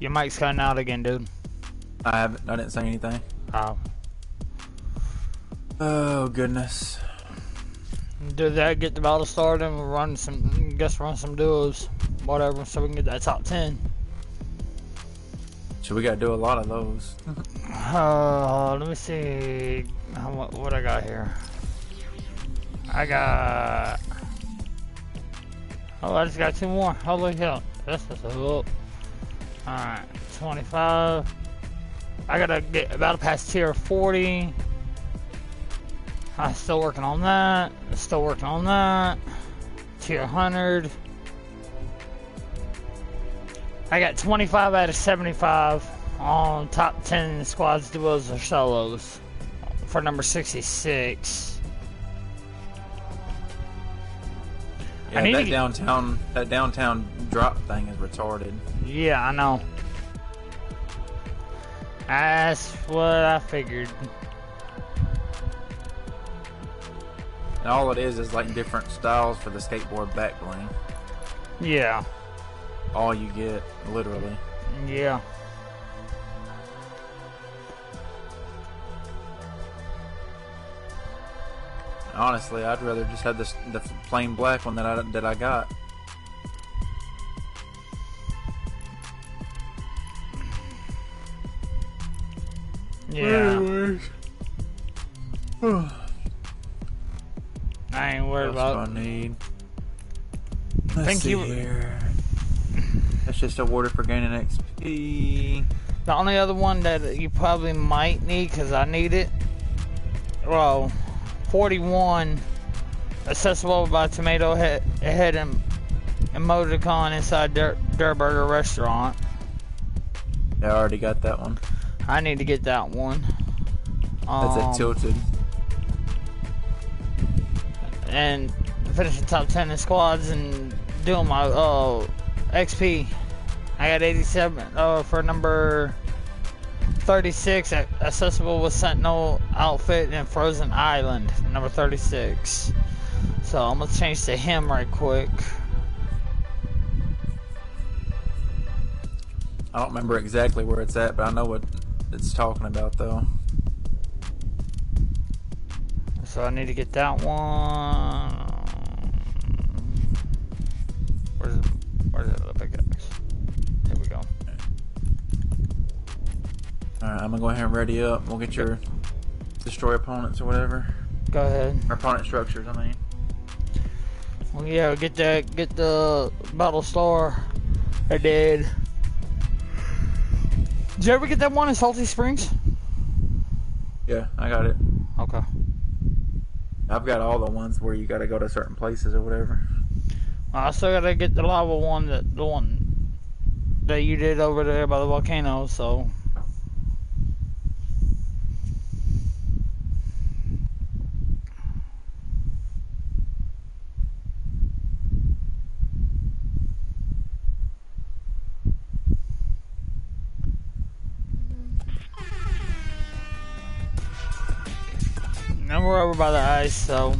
Your mic's cutting out again, dude. I haven't. I didn't say anything. Oh. Oh goodness. Do that, get the battle started, and we'll run some, guess run some duos, whatever, so we can get that top 10. So we gotta do a lot of those. Uh, let me see how, what, what I got here. I got. Oh, I just got two more. Holy hell. That's just a hook. Alright, 25. I gotta get about to pass tier 40. I'm still working on that. Still working on that. Tier 100. I got 25 out of 75 on top 10 squads, duos, or solos for number 66. Yeah, that get- downtown that downtown drop thing is retarded. Yeah, I know. That's what I figured. And all it is is like different styles for the skateboard back bling. Yeah, All you get, literally. yeah. Honestly, I'd rather just have this the plain black one that I that I got. Yeah. I ain't worried What else do about I need? Let's Thank see you. here. That's just awarded for gaining XP. The only other one that you probably might need, because I need it, well, 41, accessible by Tomato Head, head and Emoticon inside Durr, Durr Burger Restaurant. I already got that one. I need to get that one. That's Um, a tilted. And finish the top 10 in squads and doing my uh, XP. I got 87 uh, for number 36, accessible with Sentinel outfit and Frozen Island, number 36. So I'm gonna change to him right quick. I don't remember exactly where it's at, but I know what it's talking about though. So I need to get that one. Where's it? Where's it? The pickaxe. Alright, I'm gonna go ahead and ready up. We'll get your destroy opponents or whatever. Go ahead. Or opponent structures, I mean. Well, yeah, get that, get the battle star. I did. Did you ever get that one in Salty Springs? Yeah, I got it. Okay. I've got all the ones where you gotta go to certain places or whatever. I still gotta get the lava one that the one that you did over there by the volcano. So Now we're over by the ice, so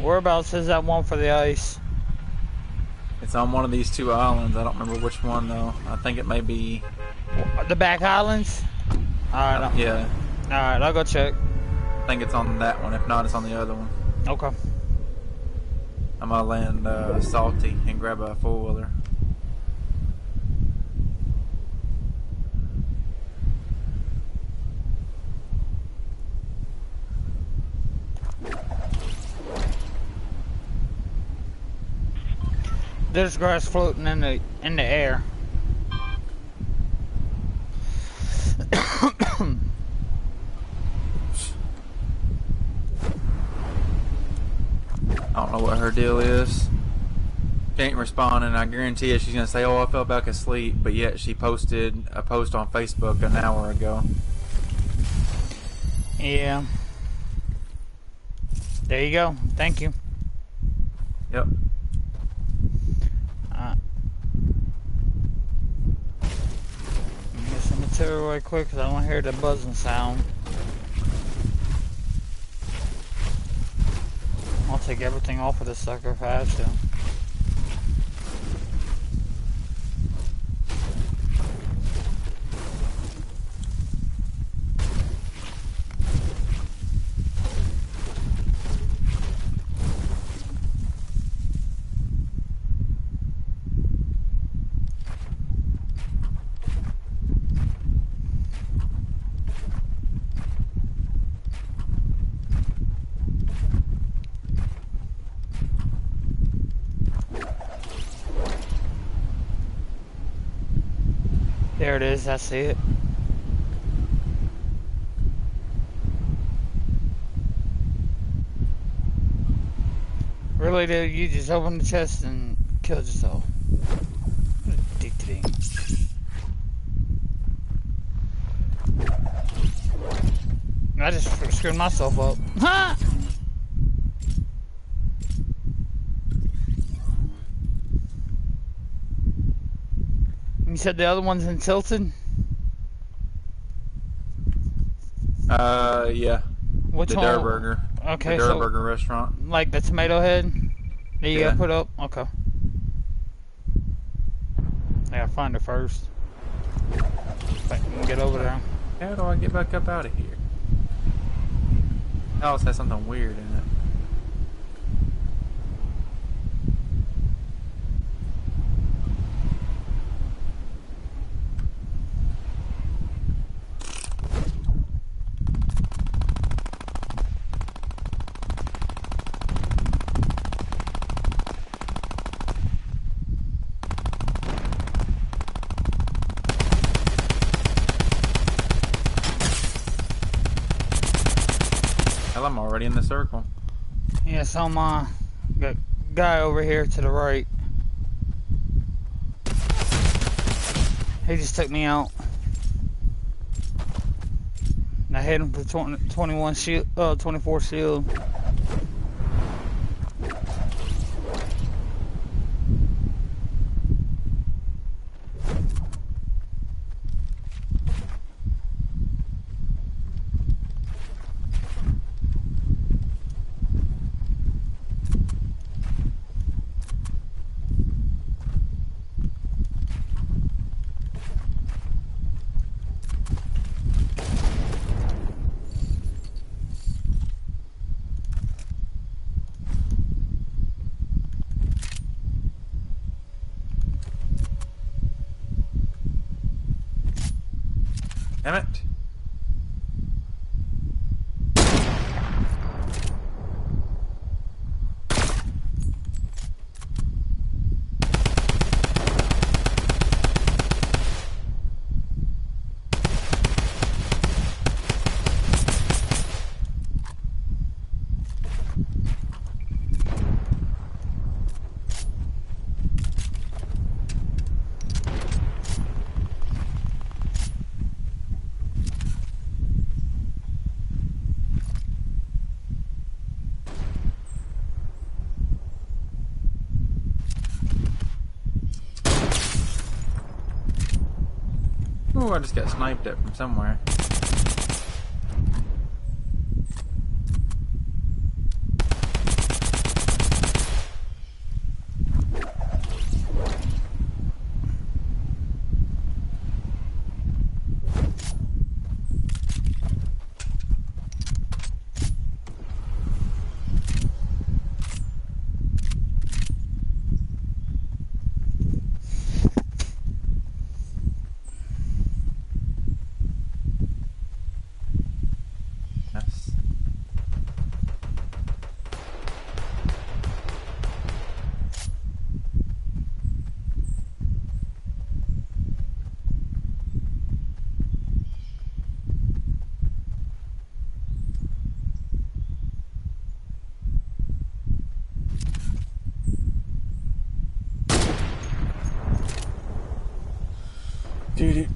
whereabouts is that one for the ice? It's on one of these two islands. I don't remember which one though. I think it may be. The back islands? Alright, I'll- Yeah, alright, I'll go check. I think it's on that one. If not, it's on the other one. Okay. I'm gonna land uh, salty and grab a four There's grass floating in the in the air. I don't know what her deal is. She ain't responding. I guarantee you she's gonna say, "Oh, I fell back asleep," but yet she posted a post on Facebook an hour ago. Yeah. There you go. Thank you. Yep. Uh, let me get some material right quick because I don't hear the buzzing sound. I'll take everything off of this sucker if I have to. There it is. I see it. Really, dude? You just opened the chest and killed yourself. I just screwed myself up. You said the other one's in Tilton? Uh, yeah. Which the one? Burger. Okay, the so Burger restaurant. like the tomato head that you Yeah. gotta put up? Okay. I gotta find it first. I can get over there. How do I get back up out of here? Alice has something weird in it. Hell, I'm already in the circle. Yeah, so my got guy over here to the right. He just took me out. I hit him for 20, 21 shield, uh, 24 shield. Damn it. Ooh, I just got sniped at from somewhere. Yes.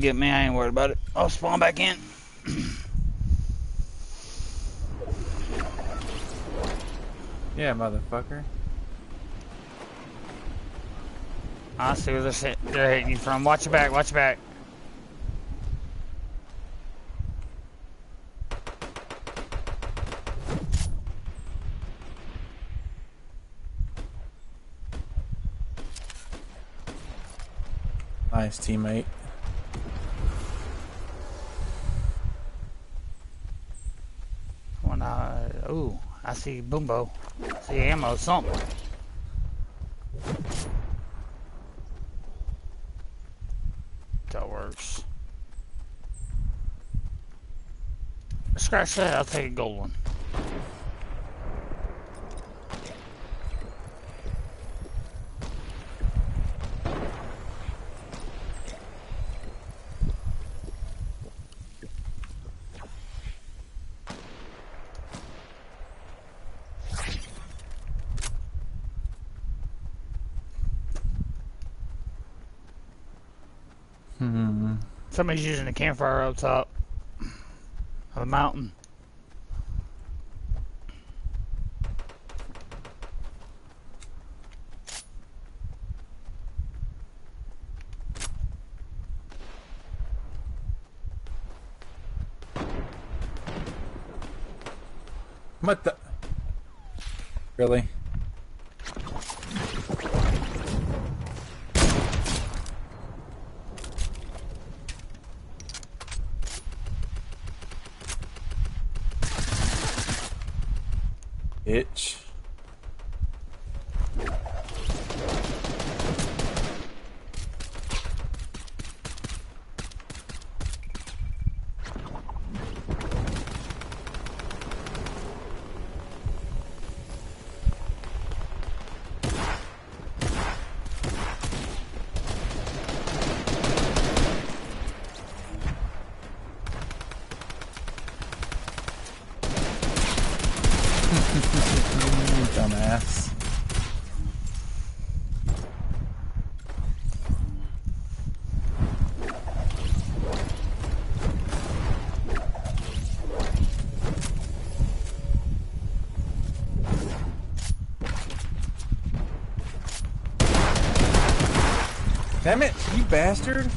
get me. I ain't worried about it. I'll spawn back in. yeah, motherfucker. I see where they're, they're hitting you from. Watch your back. Watch your back. Nice teammate. I see Boom Bow. See ammo, something. That works. Scratch that, I'll take a gold one. Hmm. Somebody's using a campfire up top of the mountain. What the? Really? Itch. Dumbass. Damn it, you bastard!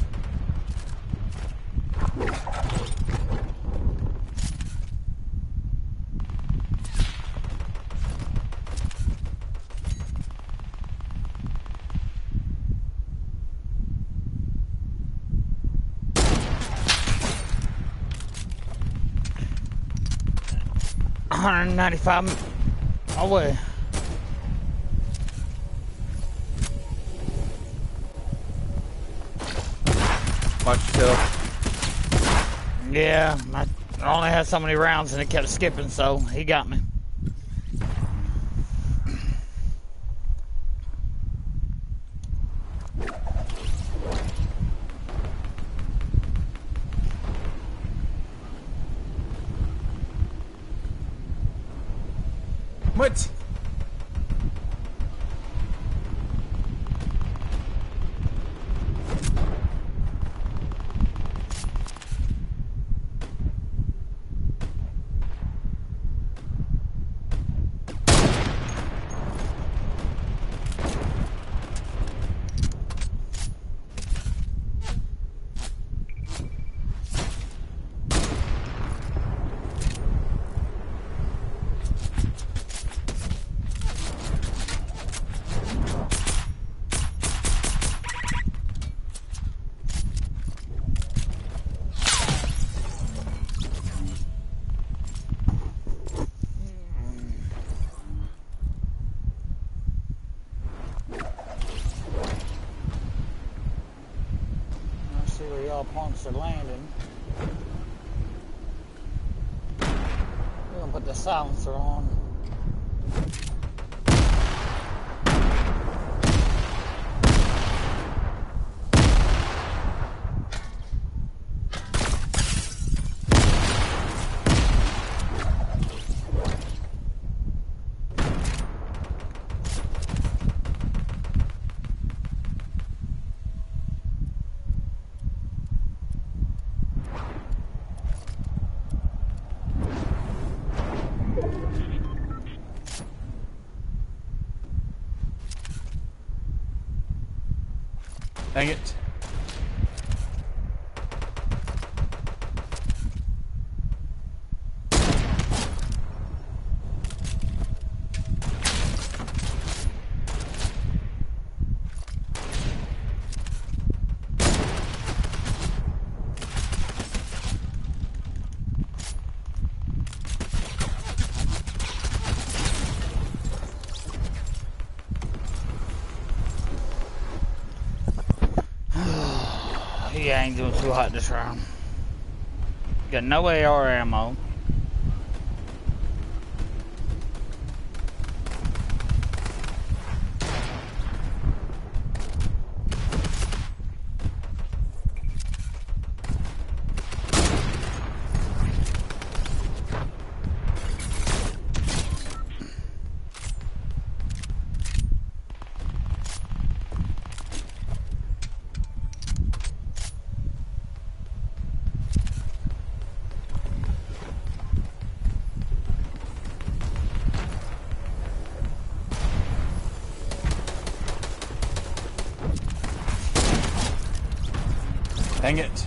Hundred ninety-five away. Watch yourself. Yeah, I only had so many rounds and it kept skipping, so he got me. What? Let's see where y'all punks are landing. We're gonna put the silencer on. Dang it. Ain't doing too hot this round. Got no AR ammo. Dang it.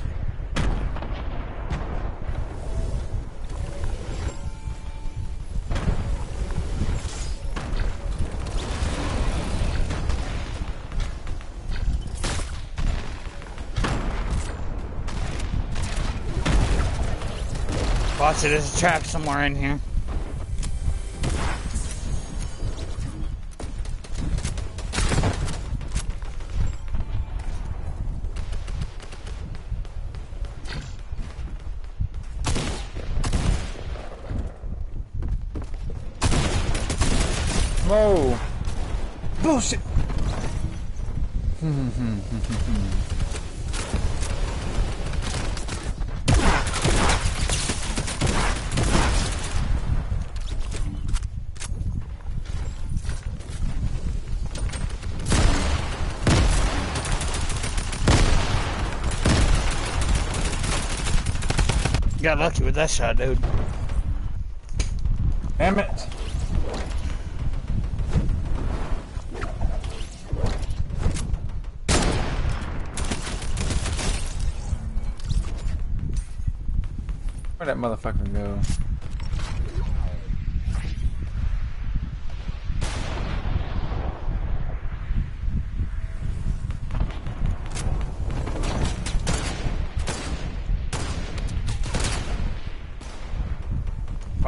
Watch it, there's a trap somewhere in here. Whoa. Bullshit. Hmm, hmm, hmm, Got lucky with that shot, dude. Damn it. Where'd that motherfucker go?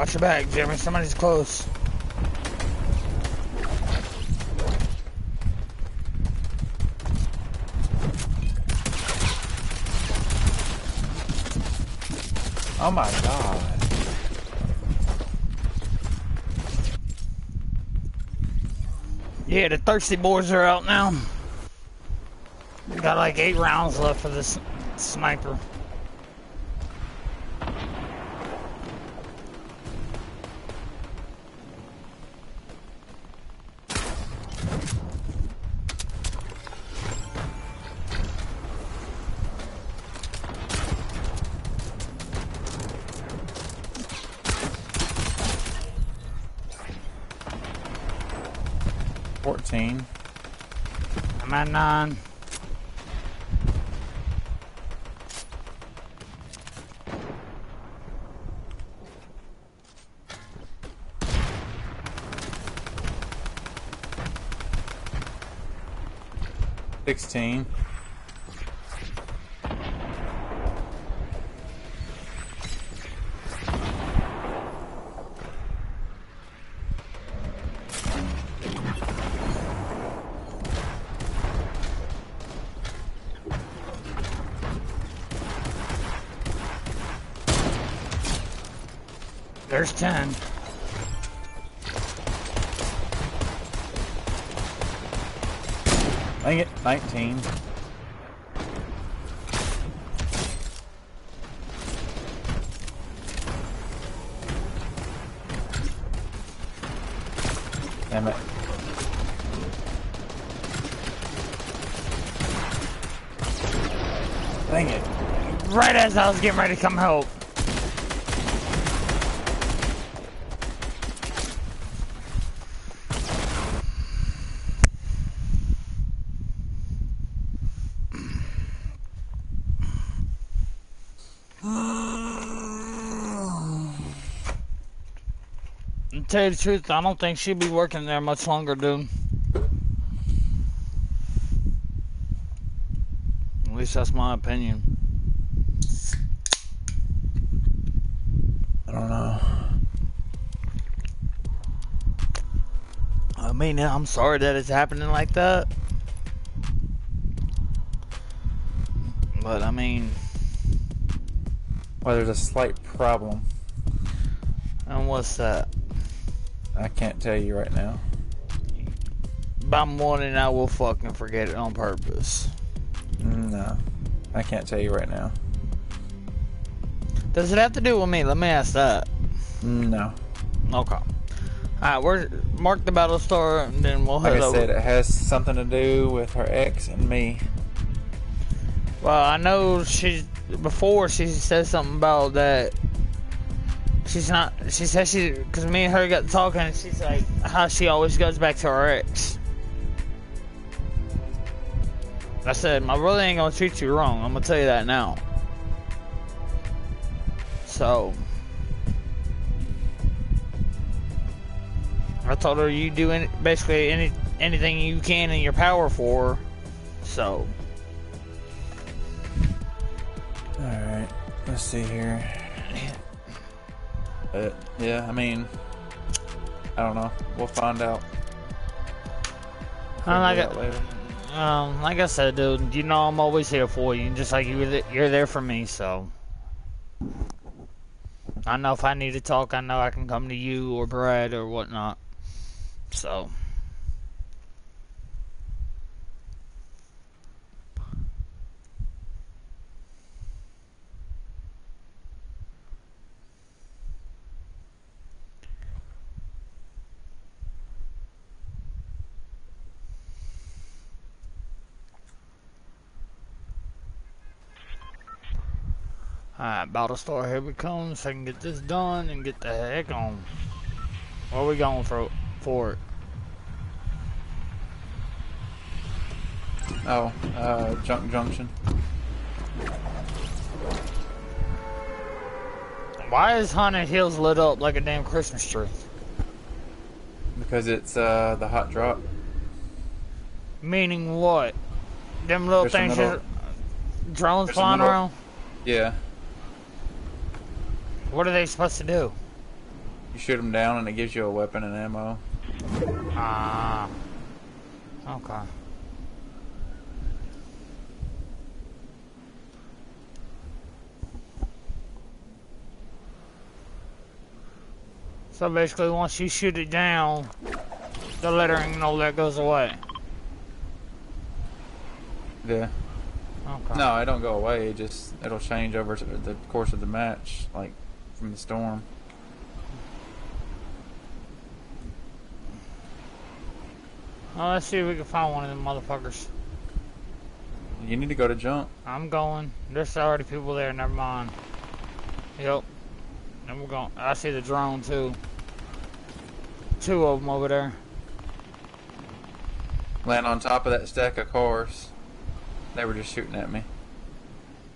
Watch your back, Jeremy. Somebody's close. Oh my god. Yeah, the thirsty boys are out now. Got like eight rounds left for this sniper. At nine. Sixteen. There's ten. Dang it. Nineteen. Damn it. Dang it. Right as I was getting ready to come help. Tell you the truth, I don't think she'll be working there much longer, dude. At least that's my opinion. I don't know. I mean, I'm sorry that it's happening like that. But But I mean, Well, there's a slight problem. and what's that? I can't tell you right now. By morning, I will fucking forget it on purpose. No, I can't tell you right now. Does it have to do with me? Let me ask that. No. Okay. Alright, we're mark the battle star, and then we'll head Like I over. said, it has something to do with her ex and me. Well, I know she before she said something about that. She's not. She says she because me and her got talking. and She's like how she always goes back to her ex. I said my brother ain't gonna treat you wrong. I'm gonna tell you that now. So I told her you do any, basically any anything you can in your power for. So. Alright, let's see here. But, yeah, I mean, I don't know. We'll find out. I like out later. Um, like I said, dude, you know I'm always here for you, just like you you're there for me. So I know if I need to talk, I know I can come to you or Brad or whatnot. So Alright, Battlestar, here we come, so I can get this done and get the heck on. Where we going for for it? Oh, uh, Junk Junction. Why is Haunted Hills lit up like a damn Christmas tree? Because it's, uh, the hot drop. Meaning what? Them little There's things little- just drones flying little- around? Yeah. What are they supposed to do? You shoot them down and it gives you a weapon and ammo. Ah. okay. So basically, once you shoot it down, the lettering and all that goes away. Yeah. Okay. No, it don't go away. It just it'll change over the course of the match, like from the storm. Well, let's see if we can find one of them motherfuckers. You need to go to jump. I'm going. There's already people there. Never mind. Yep. And we're going. I see the drone too. Two of them over there. Land on top of that stack of cars. They were just shooting at me.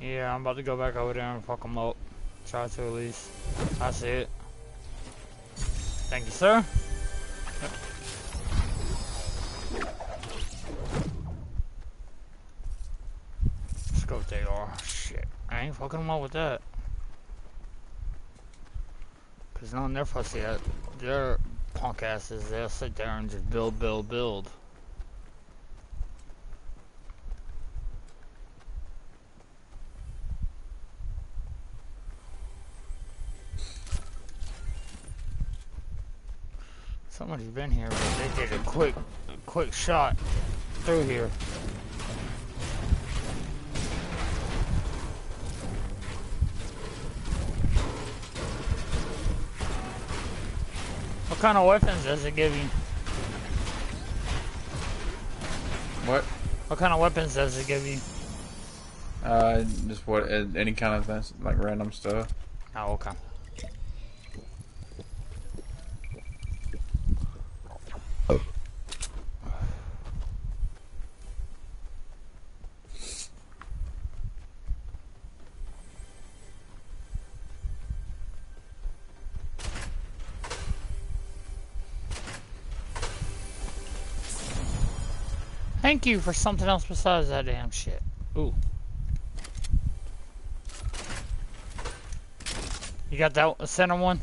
Yeah, I'm about to go back over there and fuck them up. Try to at least. I see it. Thank you, sir. Let's go they are. Shit. I ain't fucking up with that. Cause none they're fussy at. Their punk asses, they'll sit there and just build, build, build. Somebody's been here, but they did a quick, a quick shot through here. What kind of weapons does it give you? What? What kind of weapons does it give you? Uh, just what? Any kind of things, like random stuff. Oh, okay. Thank you for something else besides that damn shit. Ooh. You got that center one?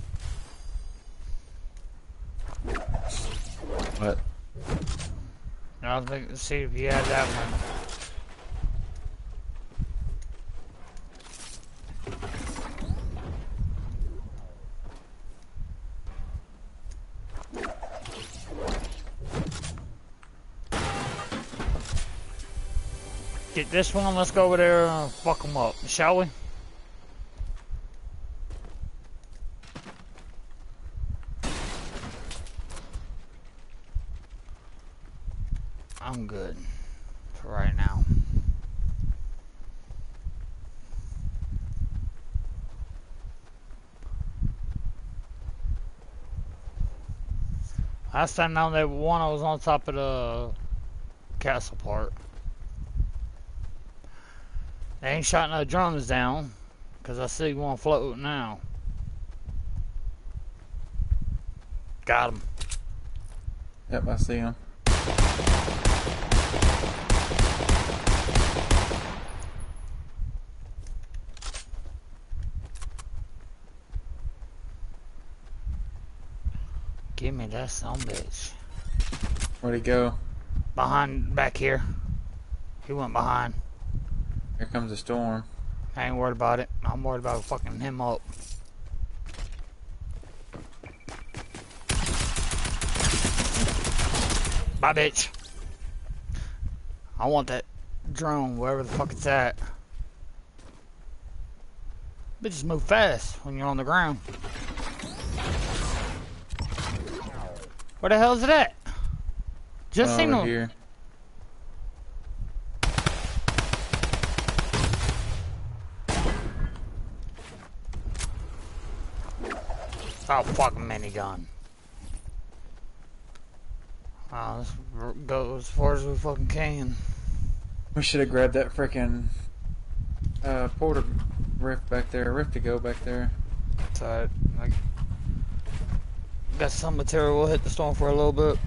What? I don't think, see if he had that one. Get this one, let's go over there and fuck them up, shall we? Last time down there, one I was on top of the castle part. They ain't shot no drums down, because I see one floating now. Got him. Yep, I see him. Give me that son bitch. Where'd he go? Behind, back here. He went behind. Here comes the storm. I ain't worried about it. I'm worried about fucking him up. Bye, bitch. I want that drone wherever the fuck it's at. Bitches move fast when you're on the ground. Where the hell is it at? Just Over him. here. Oh, fucking minigun. Oh, let's go as far as we fucking can. We should have grabbed that frickin' uh, porter rift back there, rift to go back there. So I got some material. We'll hit the storm for a little bit.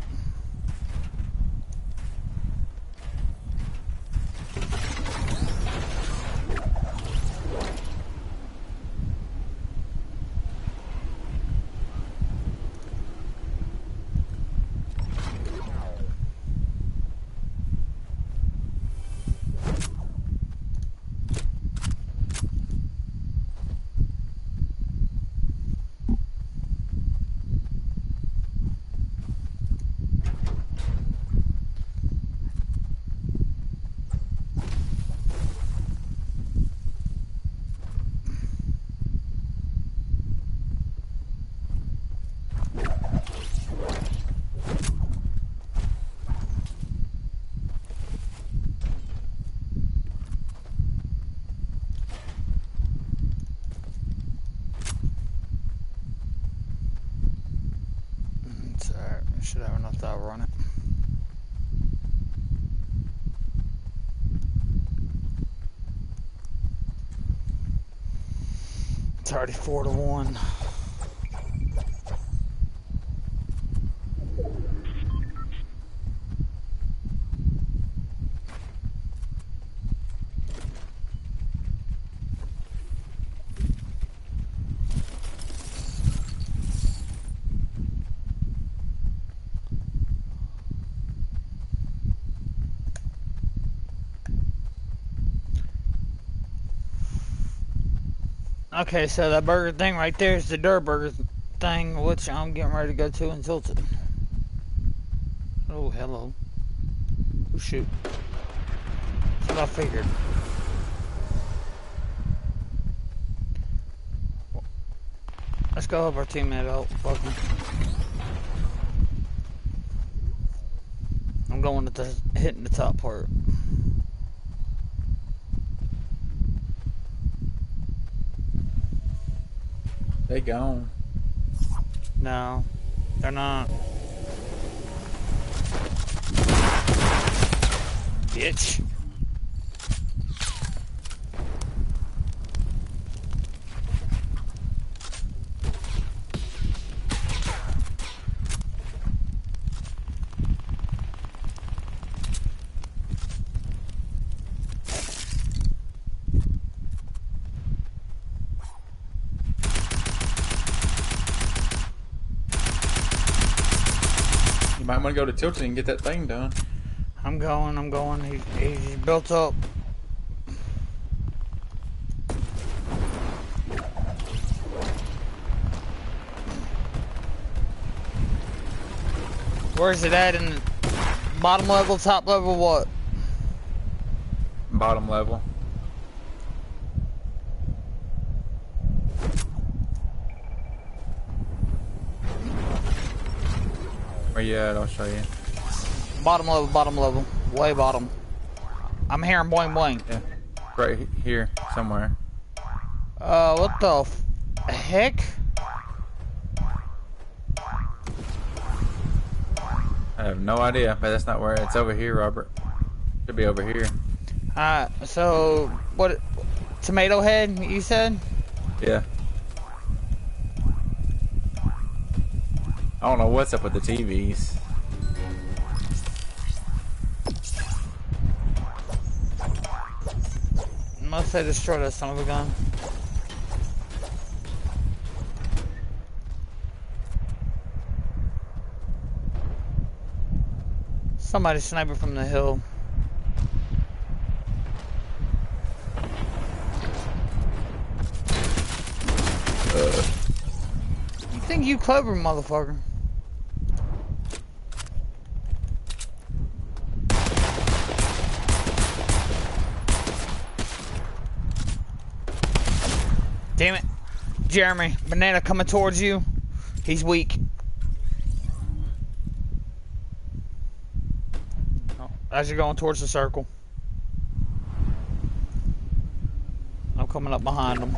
It's alright. We should have enough to outrun it. It's already four to one. Okay, so that burger thing right there is the Durr Burger thing, which I'm getting ready to go to in Tilton. Oh, hello. Oh, shoot. That's what I figured. Let's go help our teammate out. I'm going to the, hitting the top part. They gone. No, they're not. Bitch. To go to Tilted and get that thing done. I'm going, I'm going. He, he's built up. Where's it at in bottom level, top level, what? bottom level. Where you at? I'll show you. Bottom level, bottom level. Way bottom. I'm hearing boing boing. Yeah. Right here, somewhere. Uh, what the f heck? I have no idea, but that's not where it's over here, Robert. Should be over here. Uh, so, what, tomato head, you said? Yeah. I don't know what's up with the TVs. Must they destroyed that son of a gun. Somebody sniping from the hill. Uh. You think you clever, motherfucker? Damn it. Jeremy, banana coming towards you. He's weak. Oh, as you're going towards the circle. I'm coming up behind him.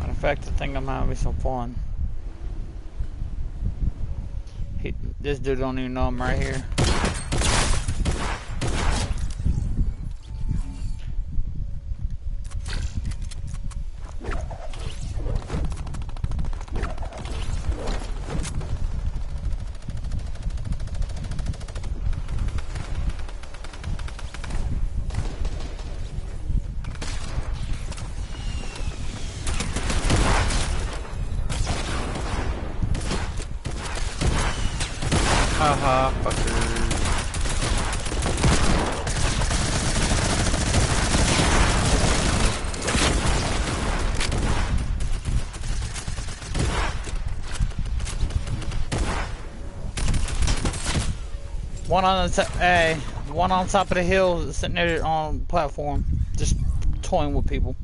Matter of fact, I think I'm having some fun. He, this dude don't even know I'm right here. Haha, fuckers. One on the top, hey, one on top of the hill, sitting there on platform, just toying with people.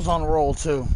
Was on a roll too.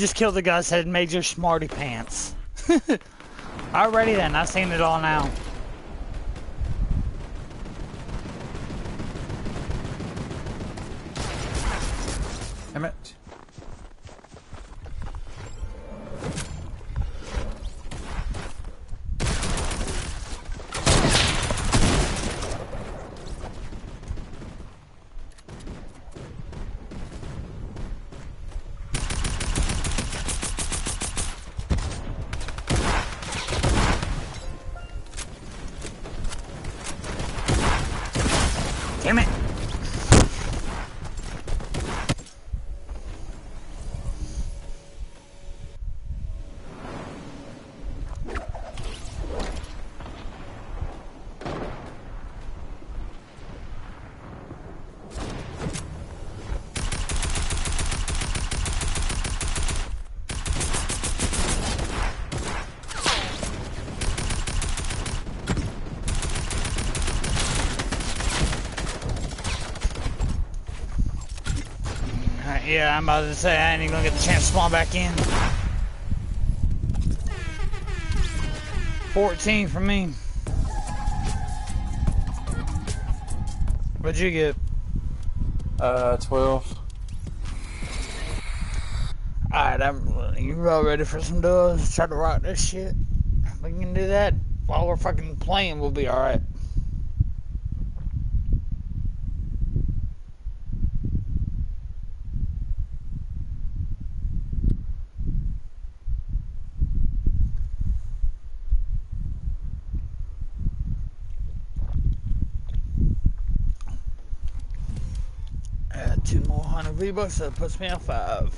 Just killed the guy said Major Smarty Pants. Alrighty then, I've seen it all now. Damn it. Damn it. Uh, yeah, I'm about to say I ain't even gonna get the chance to spawn back in. 14 for me. What'd you get? Uh, 12. Alright, I'm you all ready for some dubs? Try to rock this shit. We can do that while we're fucking playing, we'll be alright. Add two hundred V-Bucks, that puts me at five.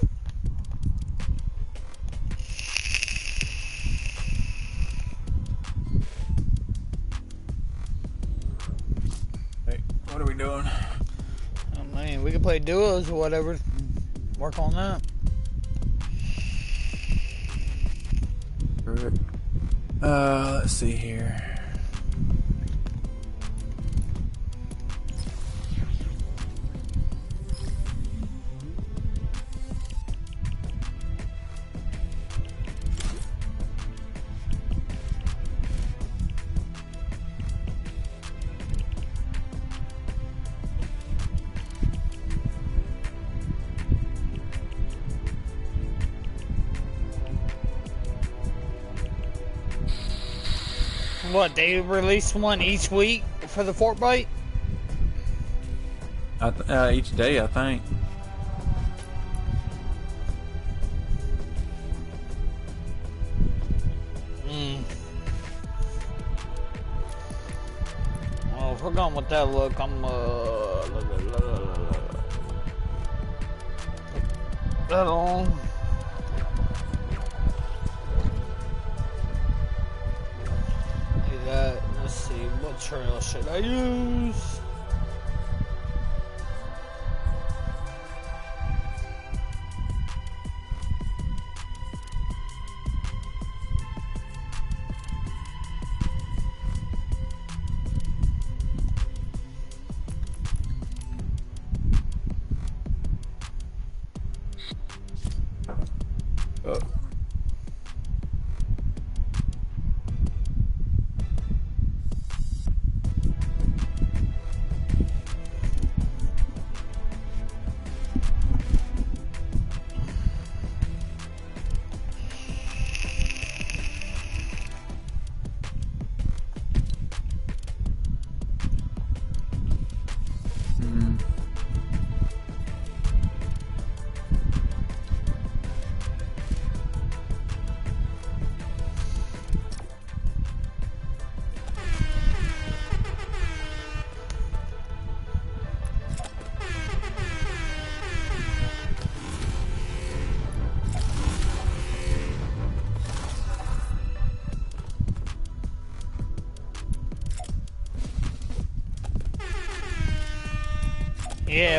Hey, what are we doing? I mean, we can play duos or whatever. Work on that. Uh, let's see here. release one each week for the Fortnite? I uh, each day, I think. Mm. Well, if we're going with that look, I'm uh. That on. Trail should I use?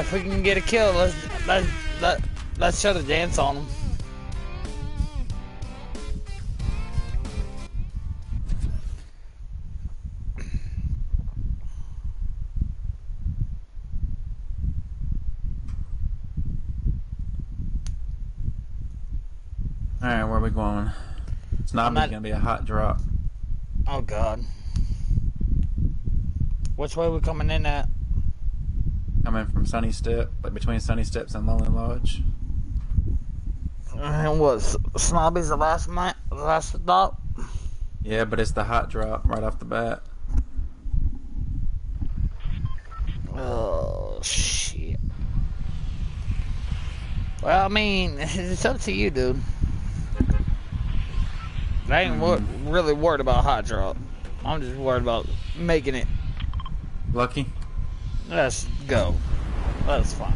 If we can get a kill, let's let's let, let's show the dance on them. All right, where are we going? It's not not- gonna be a hot drop. Oh God. Which way we coming in at? Coming from Sunny Step, like between Sunny Steps and Lonely Lodge. And what? Snobby's the last night, the last stop. Yeah, but it's the hot drop right off the bat. Oh shit. Well, I mean, it's up to you, dude. I ain't wor- hmm. really worried about hot drop. I'm just worried about making it. Lucky. Let's go. That's fine.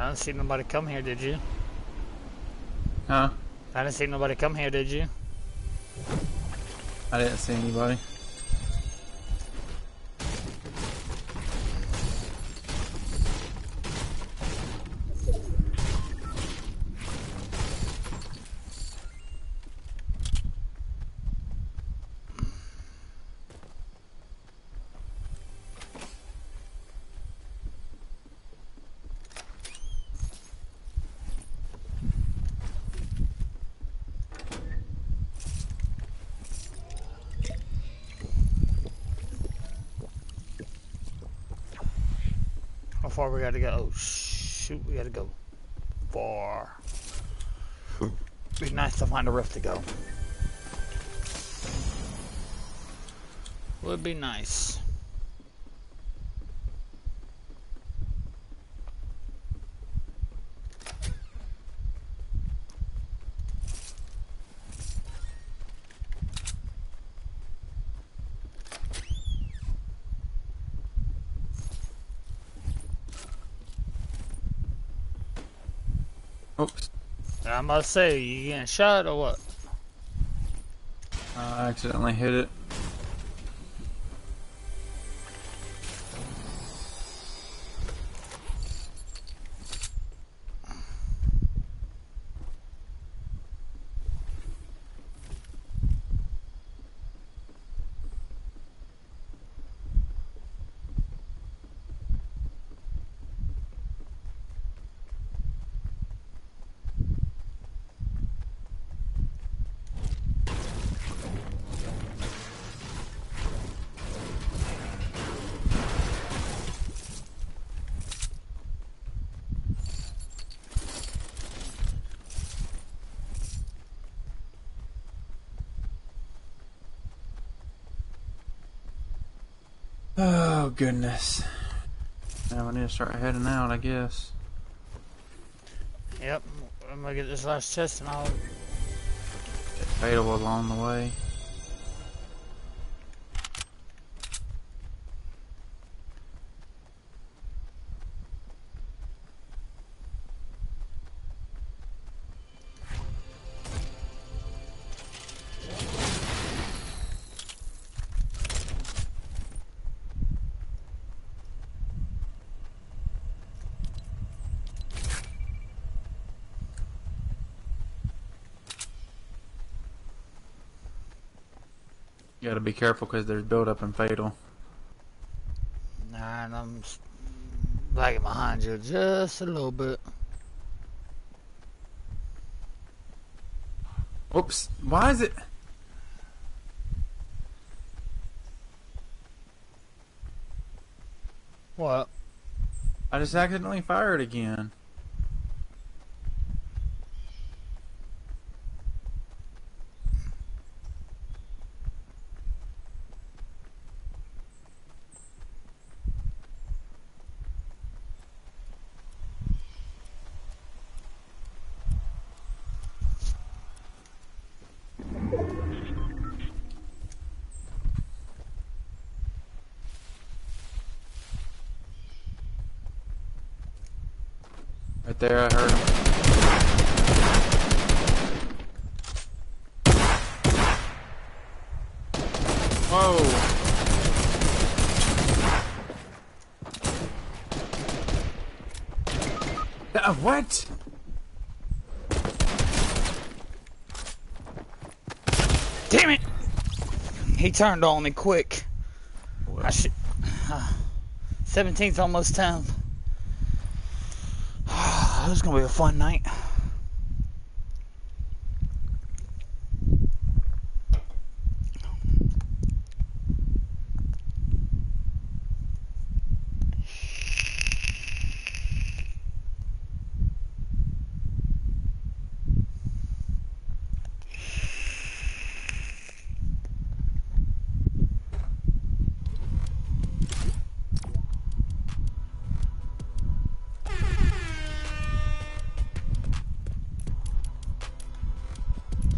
I didn't see nobody come here, did you? Huh? I didn't see nobody come here, did you? I didn't see anybody. How far we gotta go? Oh, shoot, we gotta go far. It'd Be nice to find a roof to go. Would be nice. Oops. I must say, you getting shot or what? I accidentally hit it. Oh goodness. Now I need to start heading out, I guess. Yep. I'm gonna get this last chest and I'll. Get Fatal along the way. Gotta be careful because there's buildup and Fatal. Nah, and I'm lagging behind you just a little bit. Oops. Why is it? What? I just accidentally fired again. Right there, I heard him. Whoa! Uh, what? Damn it! He turned on me quick. I should. Uh, 17's almost time. This is gonna be a fun night.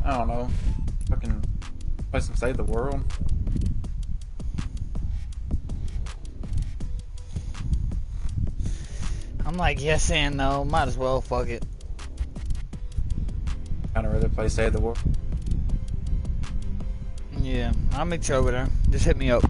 I don't know. Fucking play some Save the World. I'm like, yes and no. Might as well. Fuck it. Kinda rather play Save the World. Yeah, I'll meet you over there. Just hit me up.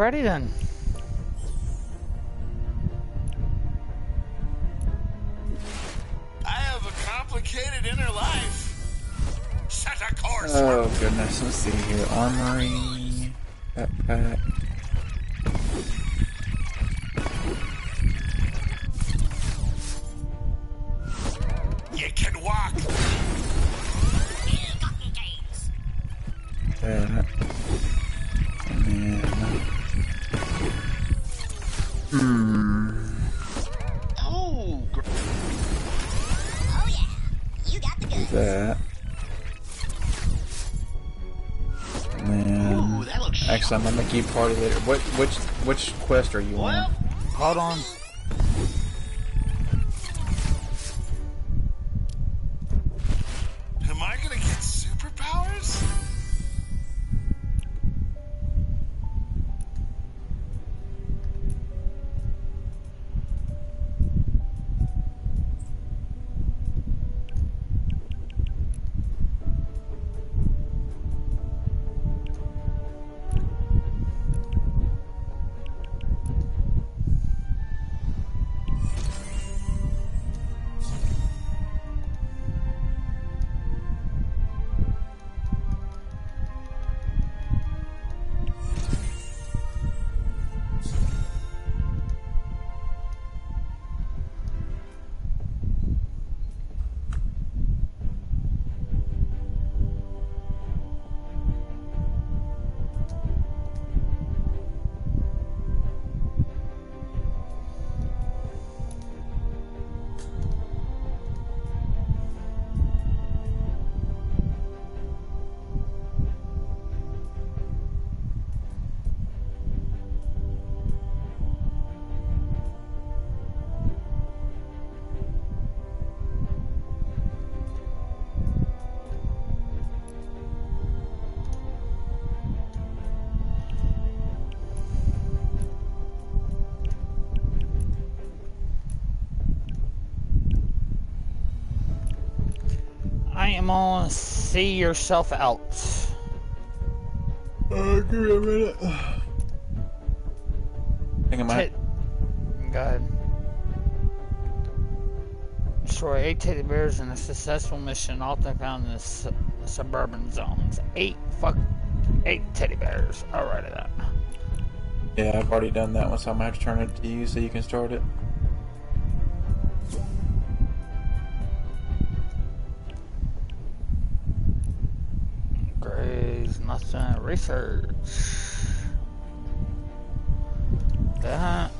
Alrighty then. I'm gonna make you part of it. What, which, which quest are you Well, on? Hold on. I am see yourself out. Uh, give me a minute. I think I might. Go ahead. Destroy eight teddy bears in a successful mission, often found in the su- suburban zones. Eight fuck, eight teddy bears. I'll write. Yeah, I've already done that one, so I'm gonna have to turn it to you so you can start it. Research. That.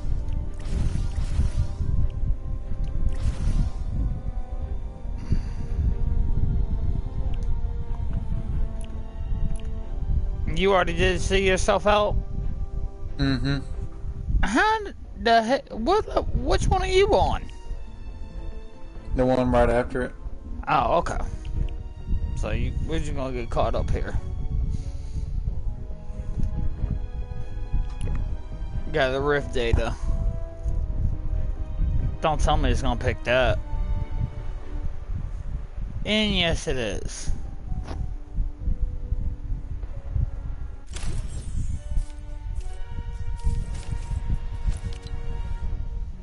You already did see yourself out. Mm-hmm. How the heck? What? Which one are you on? The one right after it. Oh, okay. So you, we're just gonna get caught up here. Got the rift data. Don't tell me it's gonna pick that. And yes, it is.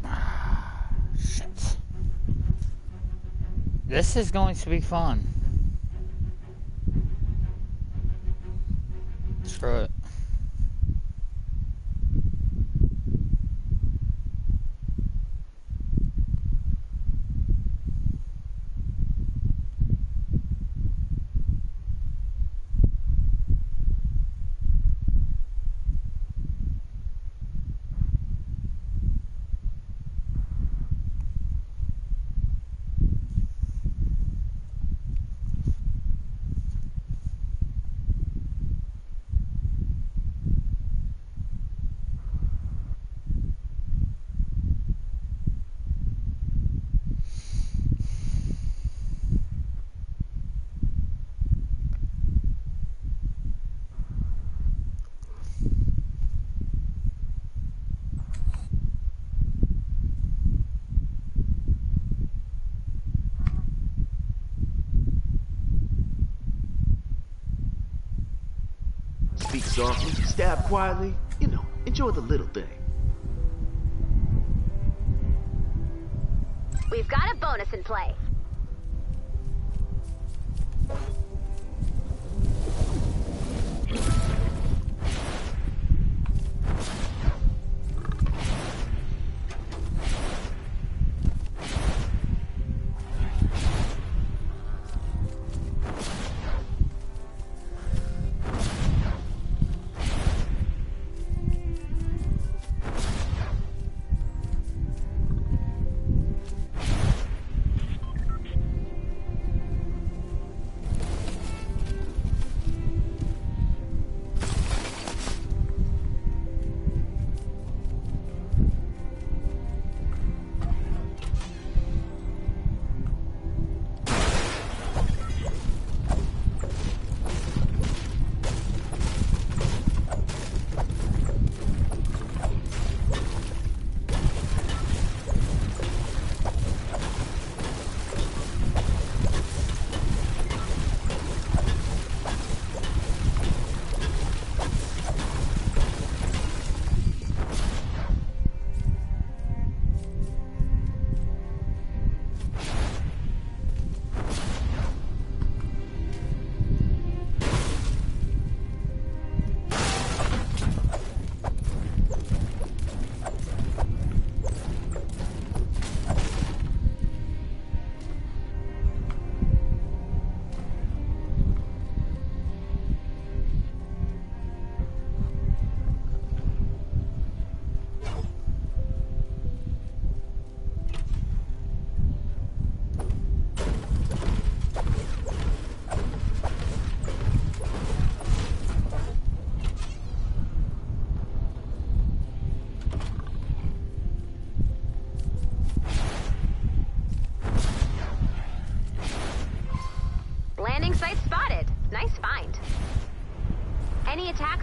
Shit. This is going to be fun. Softly, stab quietly, you know, enjoy the little thing. We've got a bonus in play.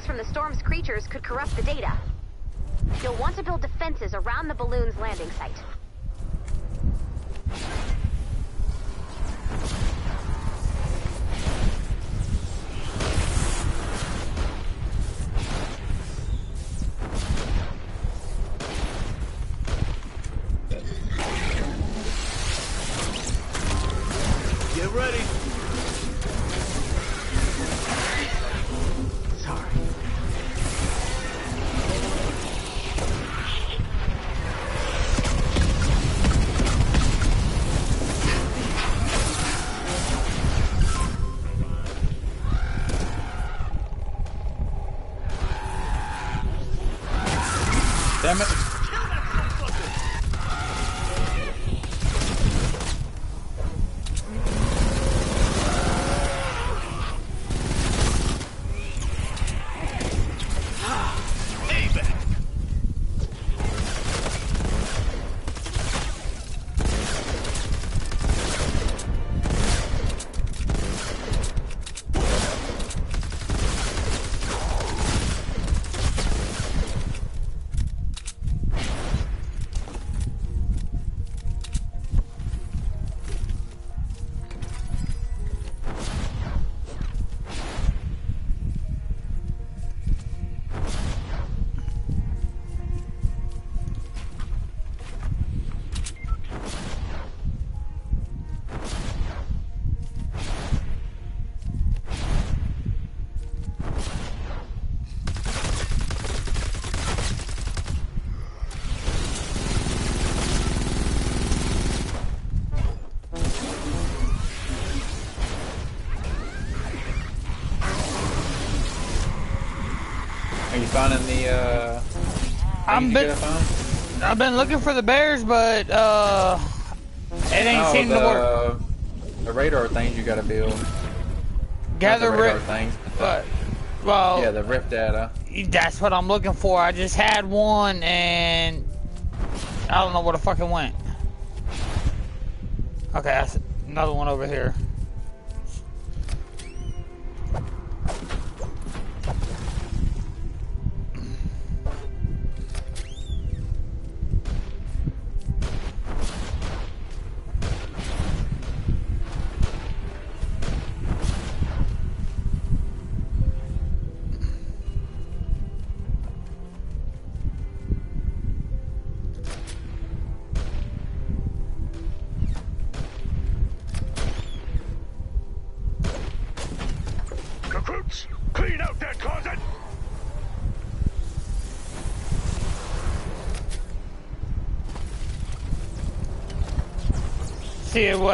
From the storm's creatures could corrupt the data. You'll want to build defenses around the balloon's landing site. Finding the, uh... I'm been. I've been looking for the bears, but uh, it ain't Oh, the, to work. The radar things you gotta build. Not Gather the radar things. but well, Yeah, the rift data. that's what I'm looking for. I just had one, and I don't know where the fucking went. Okay, that's another one over here.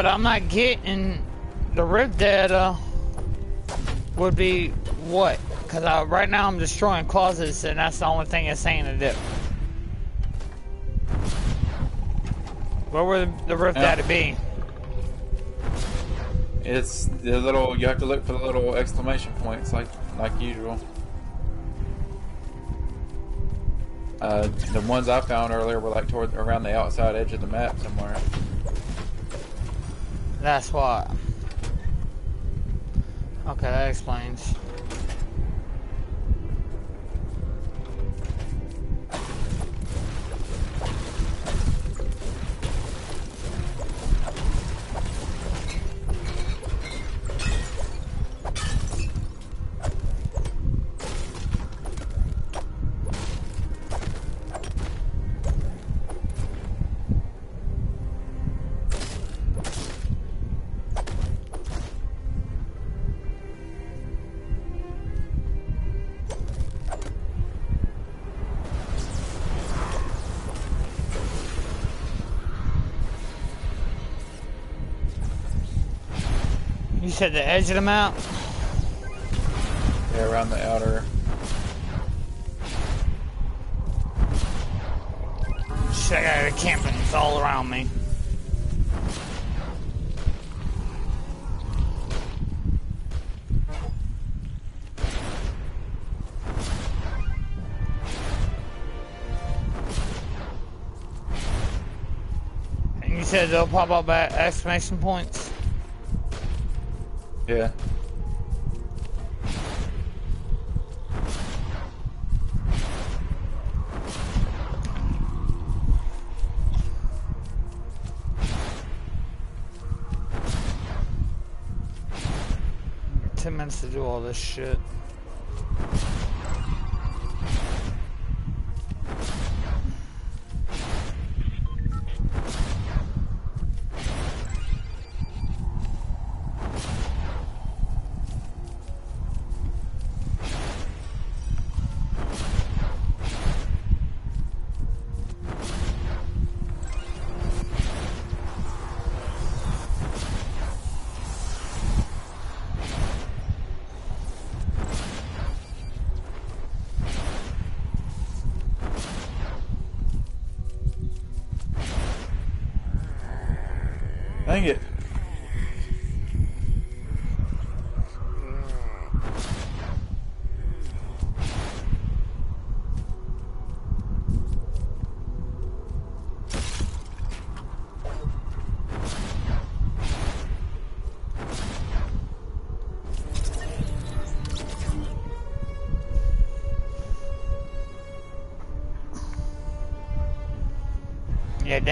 What I'm not getting the rift data would be what? Because I, right now I'm destroying closets, and that's the only thing it's saying to do. Where would the rift Yeah. data be? It's the little. You have to look for the little exclamation points, like like usual. Uh, the ones I found earlier were like toward around the outside edge of the map somewhere. That's what. Okay, that explains. Said the edge of the map? Yeah, around the outer. Shit, out got a camping. It's all around me. And you said they'll pop up at exclamation points? Yeah. Ten minutes to do all this shit.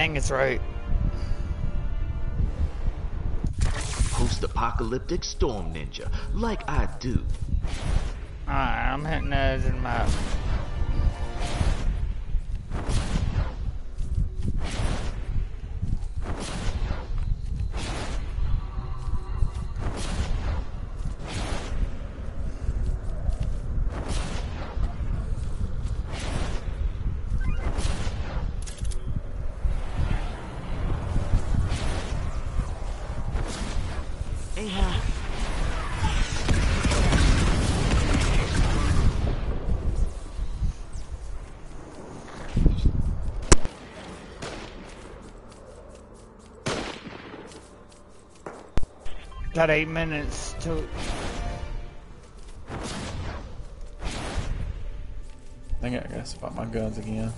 Dang, it's right. Post-apocalyptic storm ninja, like I do. Alright, I'm hitting those in a Got eight minutes to. Dang it, I gotta spot my guns again.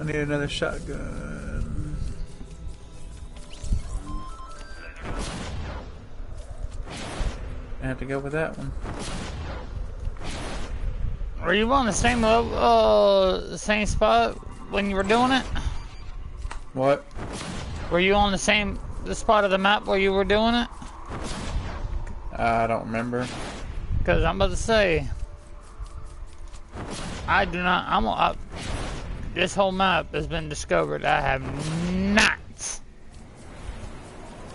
I need another shotgun. I have to go with that one. Were you on the same level, uh, same spot when you were doing it? What? Were you on the same the part of the map where you were doing it? I don't remember. Because I'm about to say, I do not. I'm. I, this whole map has been discovered. I have not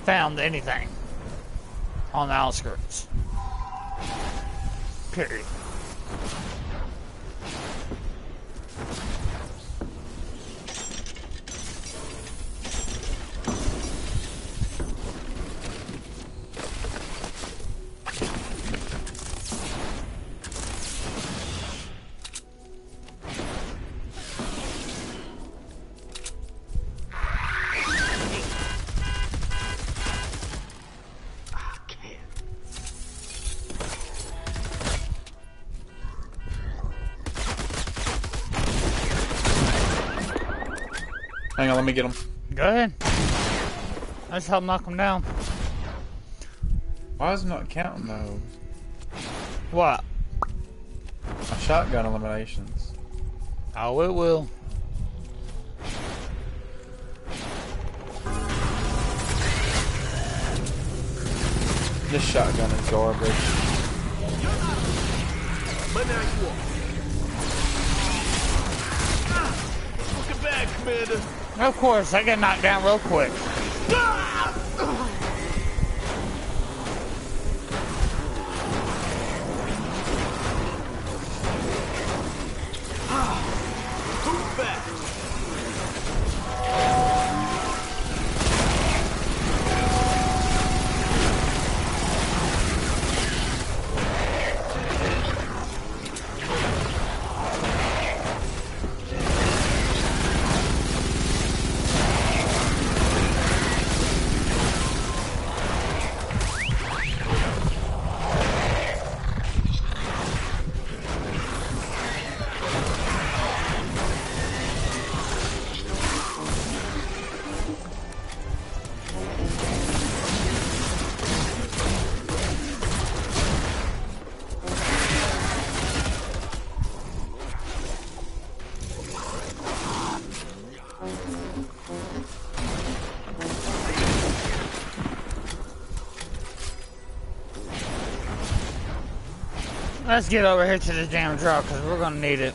found anything on the outskirts. Period. Hang on, let me get him. Go ahead. Let's help knock him down. Why is it not counting those? What? My shotgun eliminations. Oh, it will. This shotgun is garbage. But now you are. Ah! Welcome back, Commander. Of course, I get knocked down real quick. Let's get over here to the damn truck because we're gonna need it.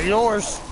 are yours.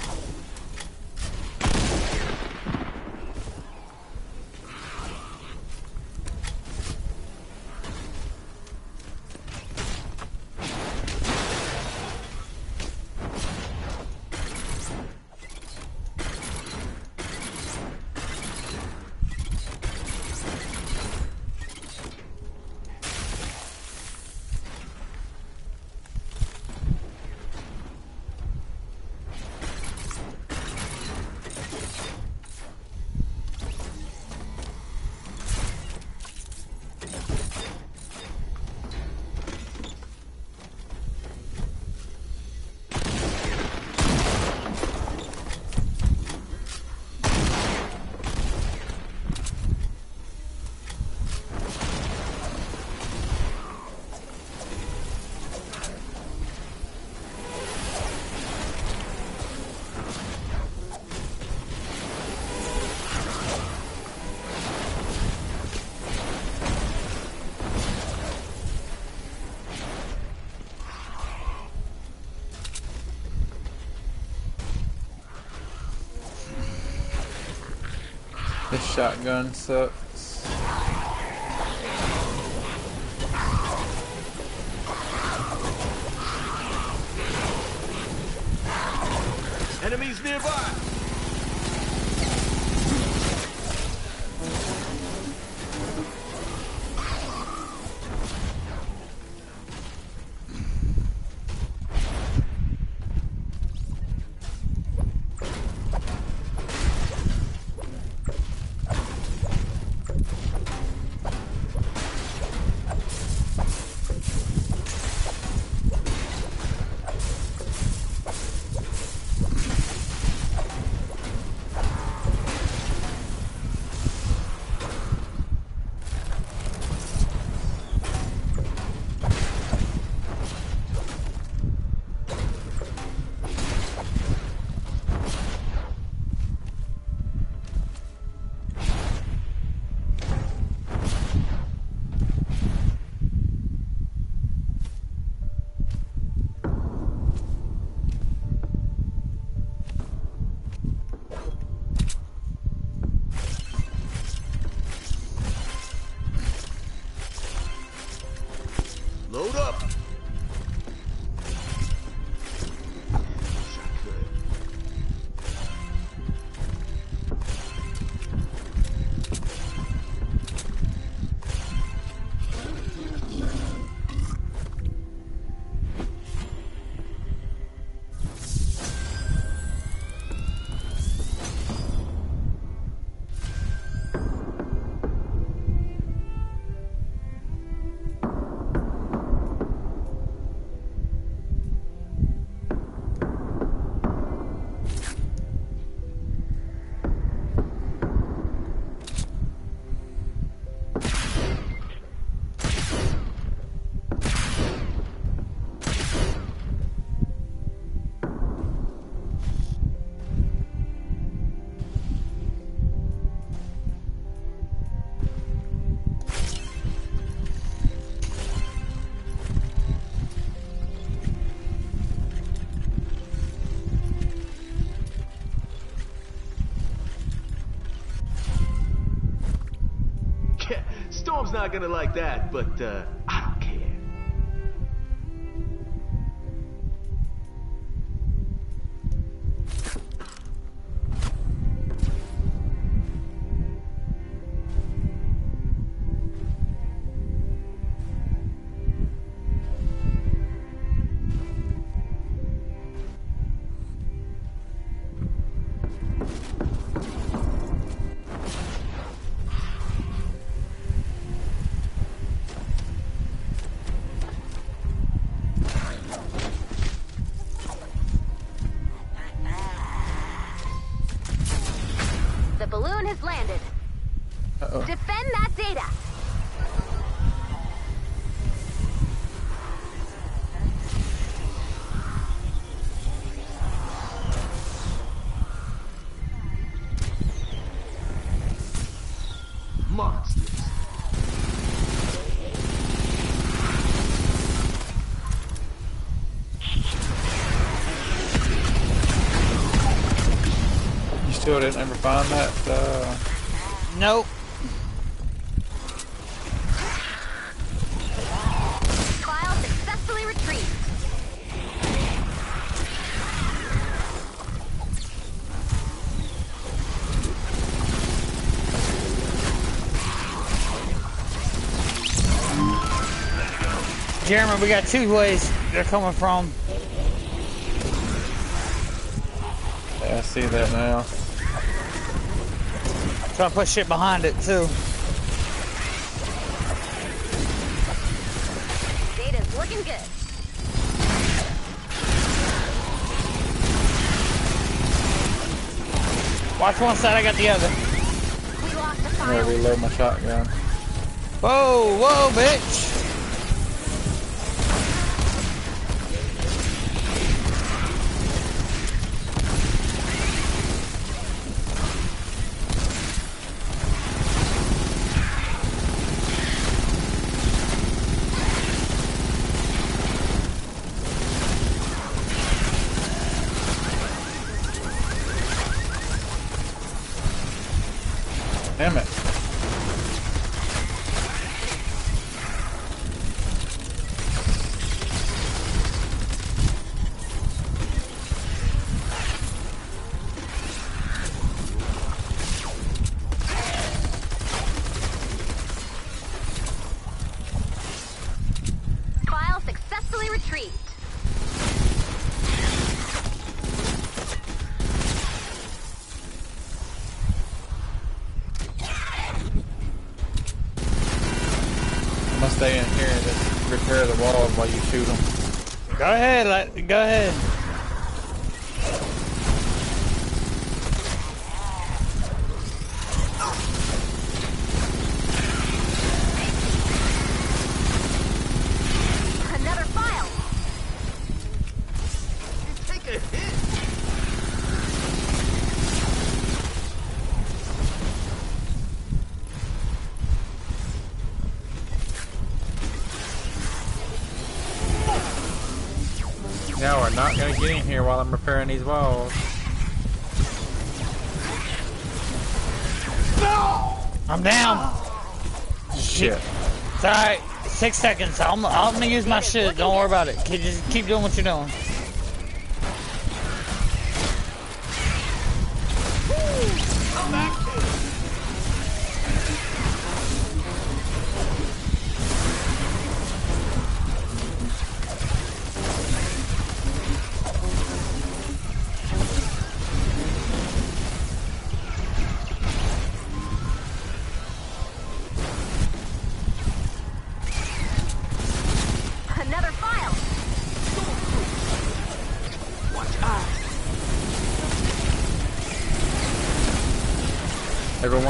shotgun. Mom's not gonna like that, but, uh, Jeremy, we got two ways they're coming from. yeah, I see that now. Try to put shit behind it too. Data's looking good. Watch one side, I got the other. We lost a I'm gonna reload my shotgun. Whoa, whoa, bitch. While I'm repairing these walls. I'm down. Shit. It's alright. Six seconds. I'm, I'm gonna use my shit. Don't worry about it. Keep, just keep doing what you're doing.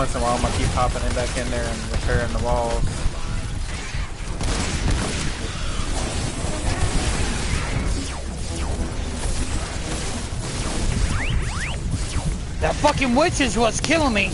Once in a while, I'm gonna keep popping it back in there and repairing the walls. That fucking witch is what's killing me.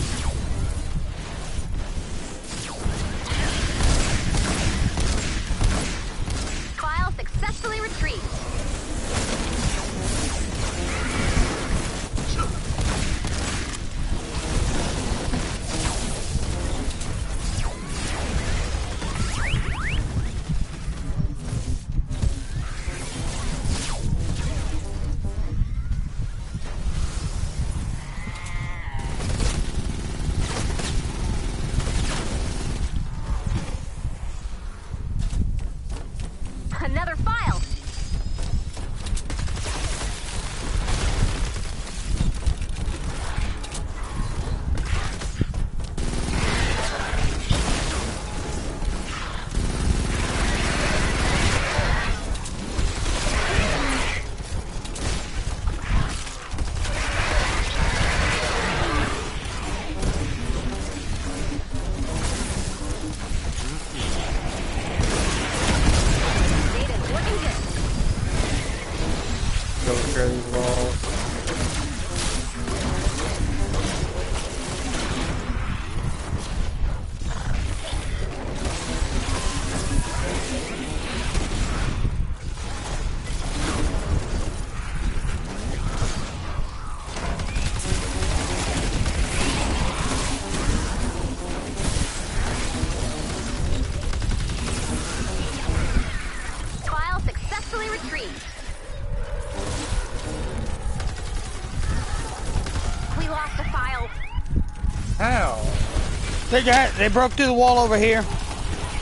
They got they broke through the wall over here.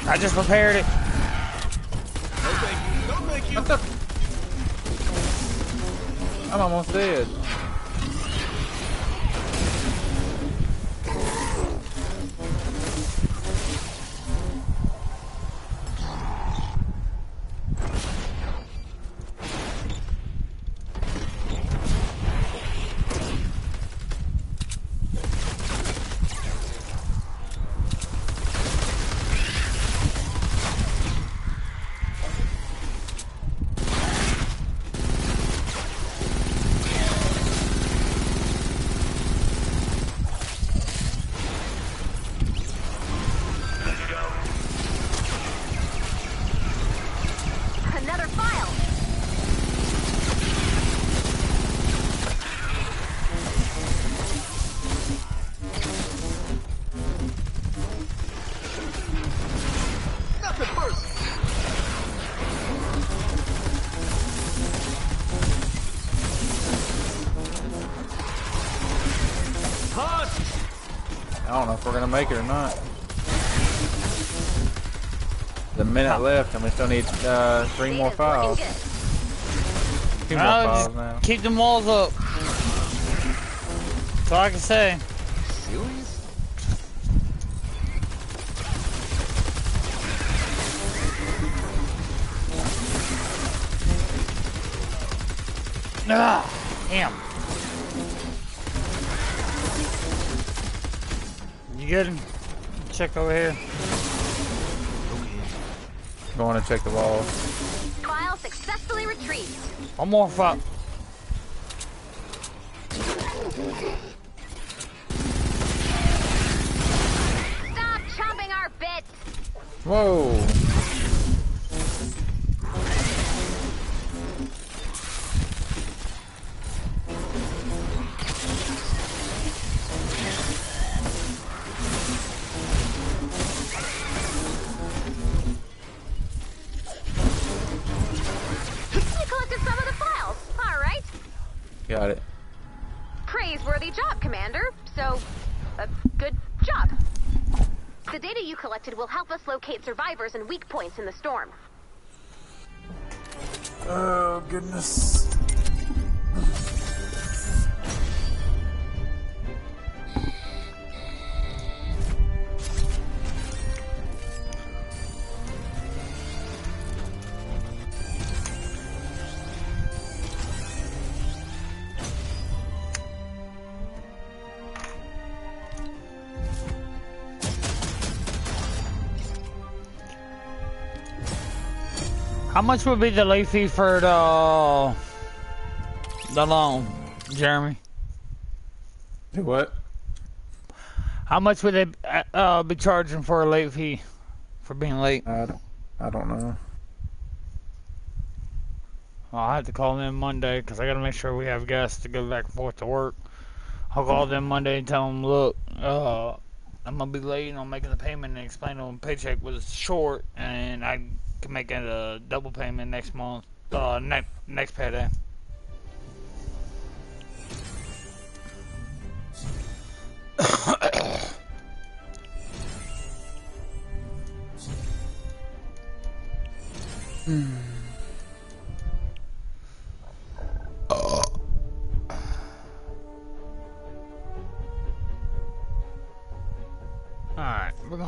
I just repaired it. No thank you. No thank you. I'm almost dead. Make it or not. The minute left, and we still need uh, three more Data's files. Two more files now. keep them walls up. That's all I can say. Check over here. Going to check the walls. File successfully retrieved. One more fuck. You collected will help us locate survivors and weak points in the storm. Oh goodness. Much would be the late fee for the the loan, Jeremy? Do what? How much would they uh, uh, be charging for a late fee for being late? I don't, I don't know. I'll have to call them Monday because I got to make sure we have gas to go back and forth to work. I'll call them Monday and tell them, look, uh, I'm gonna be late on making the payment and explain to paycheck was short and I can make a double payment next month, uh, next next payday. Alright,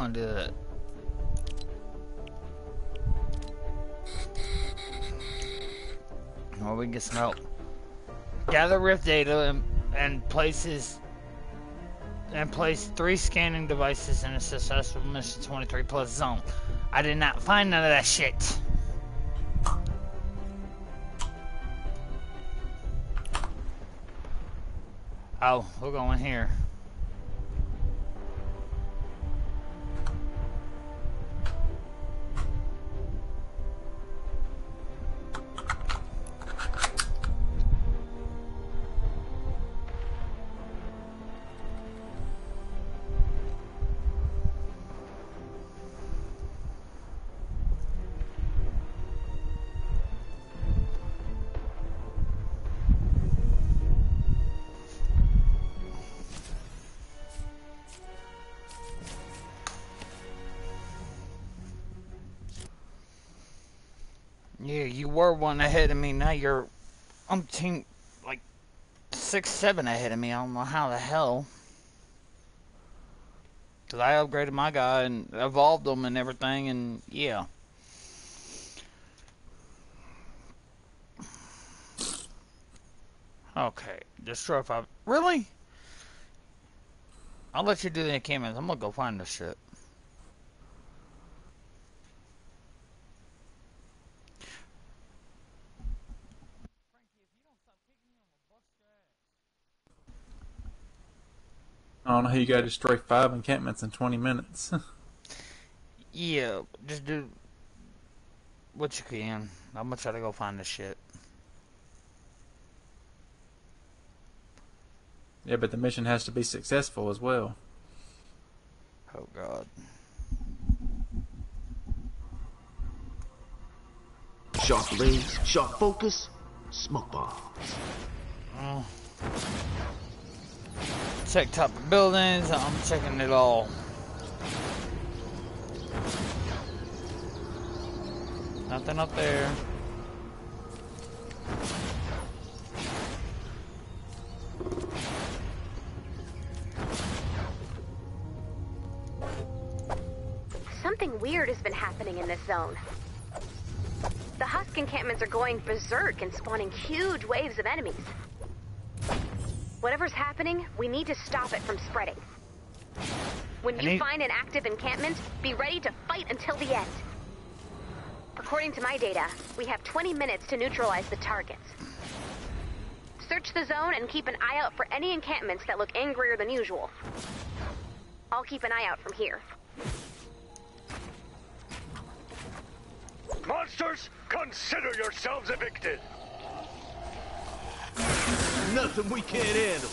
we're gonna do that. Well, we can get some help. Gather rift data and, and places and place three scanning devices in a successful mission 23 plus zone. I did not find none of that shit. Oh, we're going here. You were one ahead of me. Now you're umpteen, like six, seven ahead of me. I don't know how the hell. Cause I upgraded my guy and evolved them and everything, and yeah. Okay, destroy five. Really? I'll let you do the encampments. I'm gonna go find this shit. I don't know how you got to destroy five encampments in 20 minutes. Yeah, just do what you can. I'm gonna try to go find this shit. yeah, but the mission has to be successful as well. Oh god. Sharp blades, sharp focus, smoke bombs. Oh. Check top of buildings. I'm checking it all. Nothing up there. Something weird has been happening in this zone. The Husk encampments are going berserk and spawning huge waves of enemies. Whatever's happening, we need to stop it from spreading. When you find an active encampment, be ready to fight until the end. According to my data, we have 20 minutes to neutralize the targets. Search the zone and keep an eye out for any encampments that look angrier than usual. I'll keep an eye out from here. Monsters, consider yourselves evicted. Nothing we can't handle.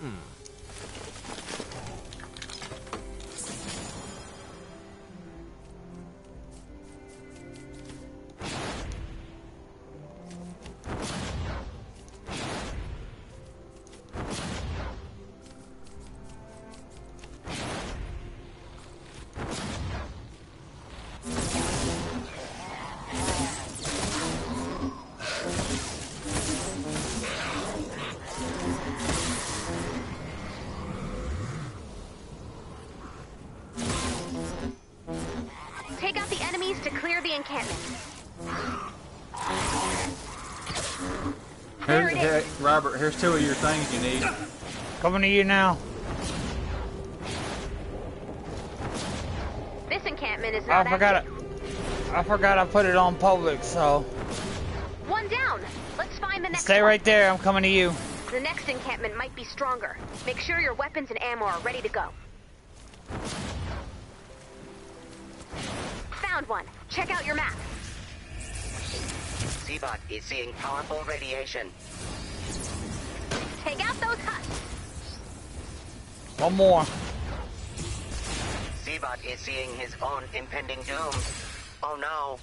Take clear the encampment. There Here's, it here, is. Robert, here's two of your things you need. Coming to you now. This encampment is I not forgot it. I forgot I put it on public, so One down. Let's find the next stay one. right there. I'm coming to you. The next encampment might be stronger. Make sure your weapons and ammo are ready to go. Found one. Check out your map. SEEBOT is seeing powerful radiation. Take out those huts. One more. SEEBOT is seeing his own impending doom. Oh no.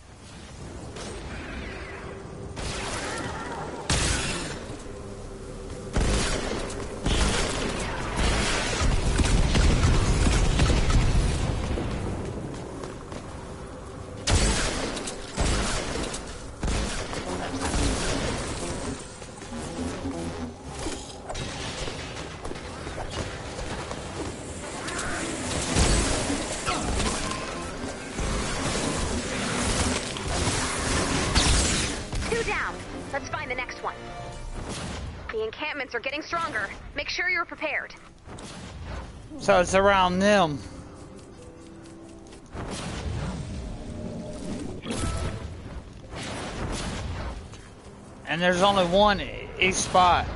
So it's around them. And there's only one each spot.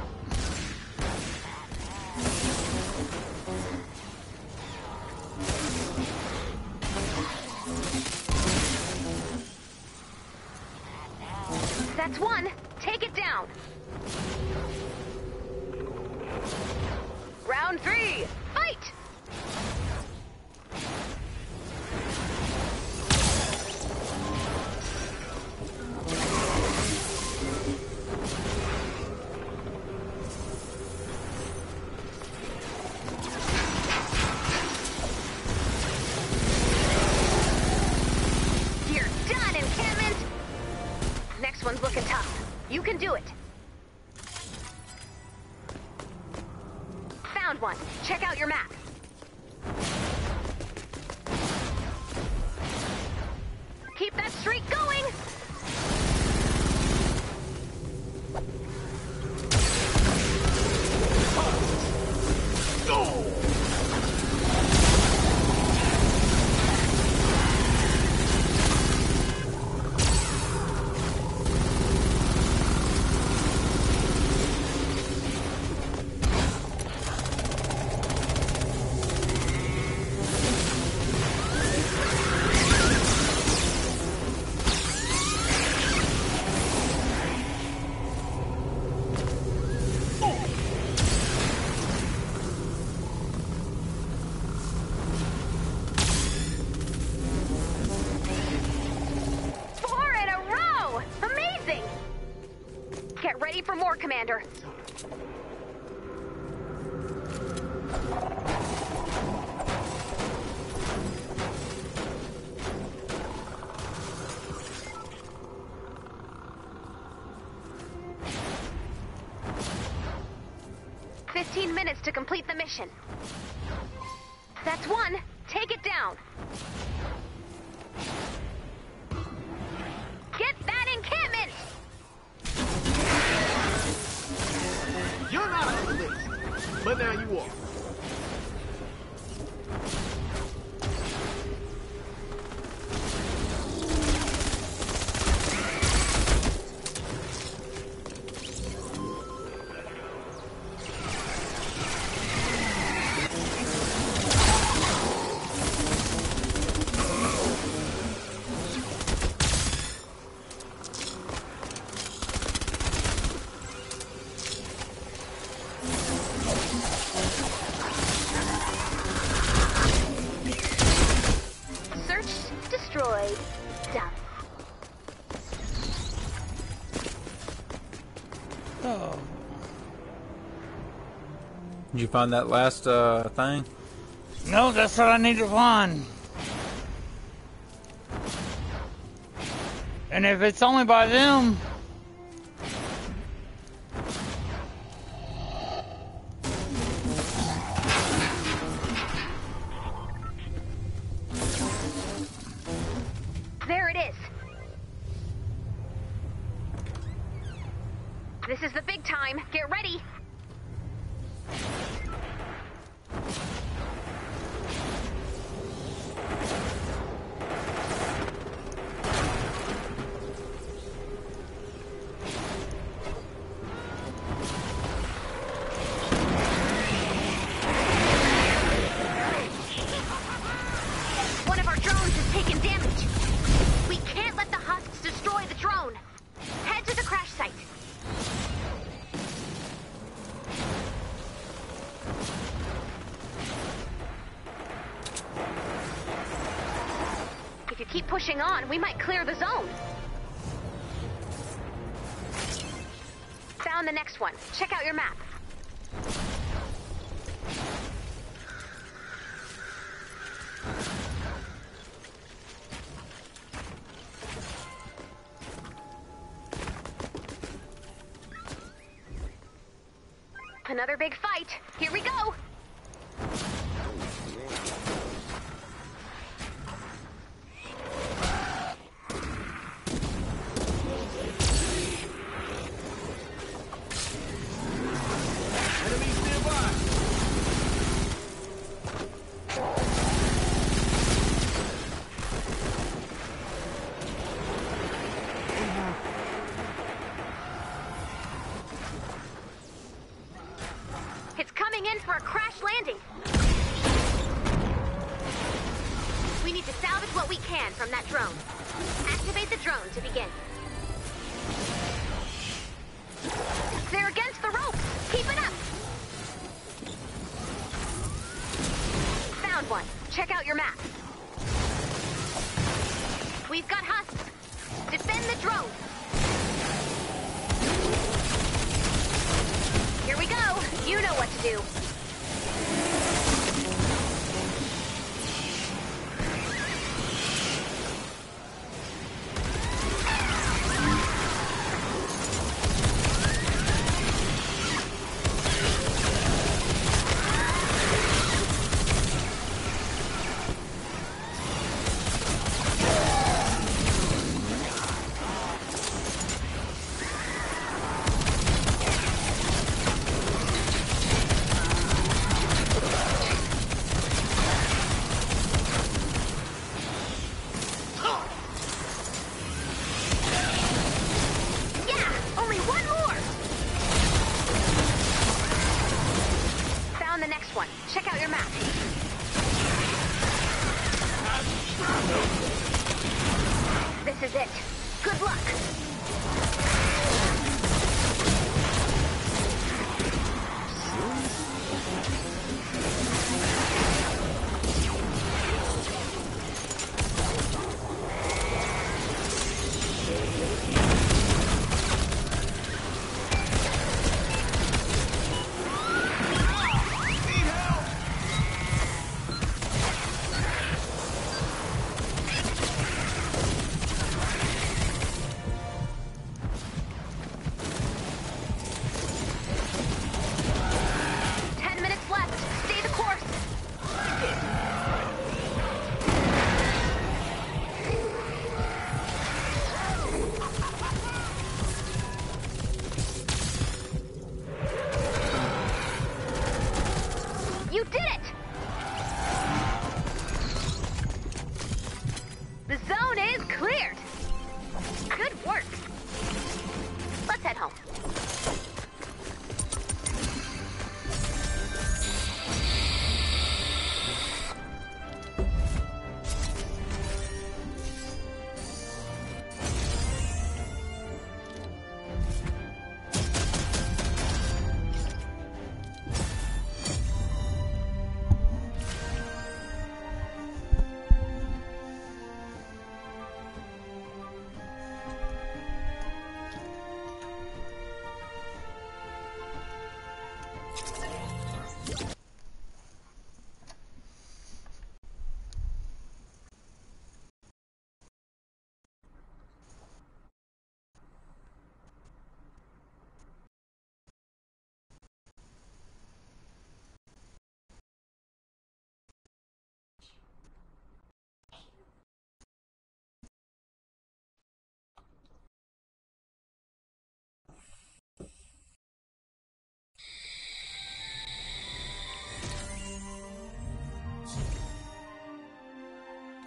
find that last uh, thing? No, that's what I need to find. And if it's only by them... There it is. This is the big time. Get ready. pushing on, we might clear the zone. Found the next one. Check out your map.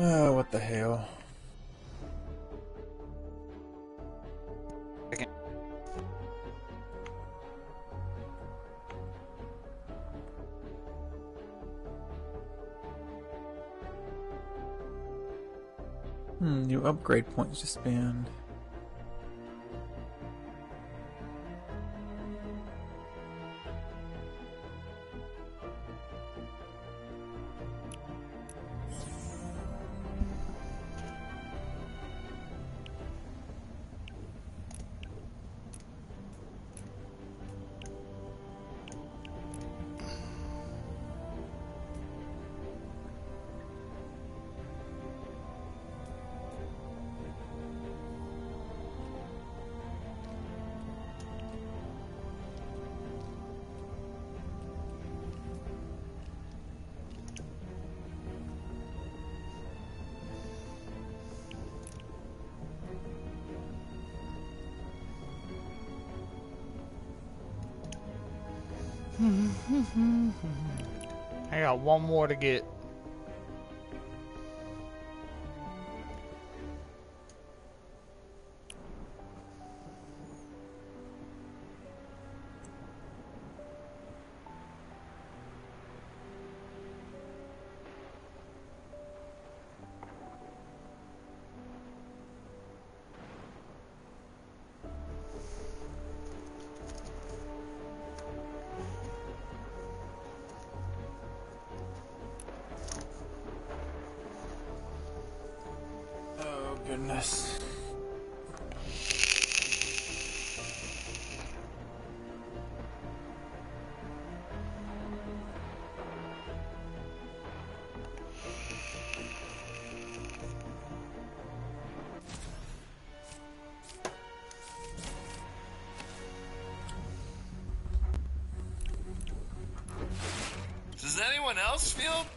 Oh, what the hell? Hmm, new upgrade points to spend.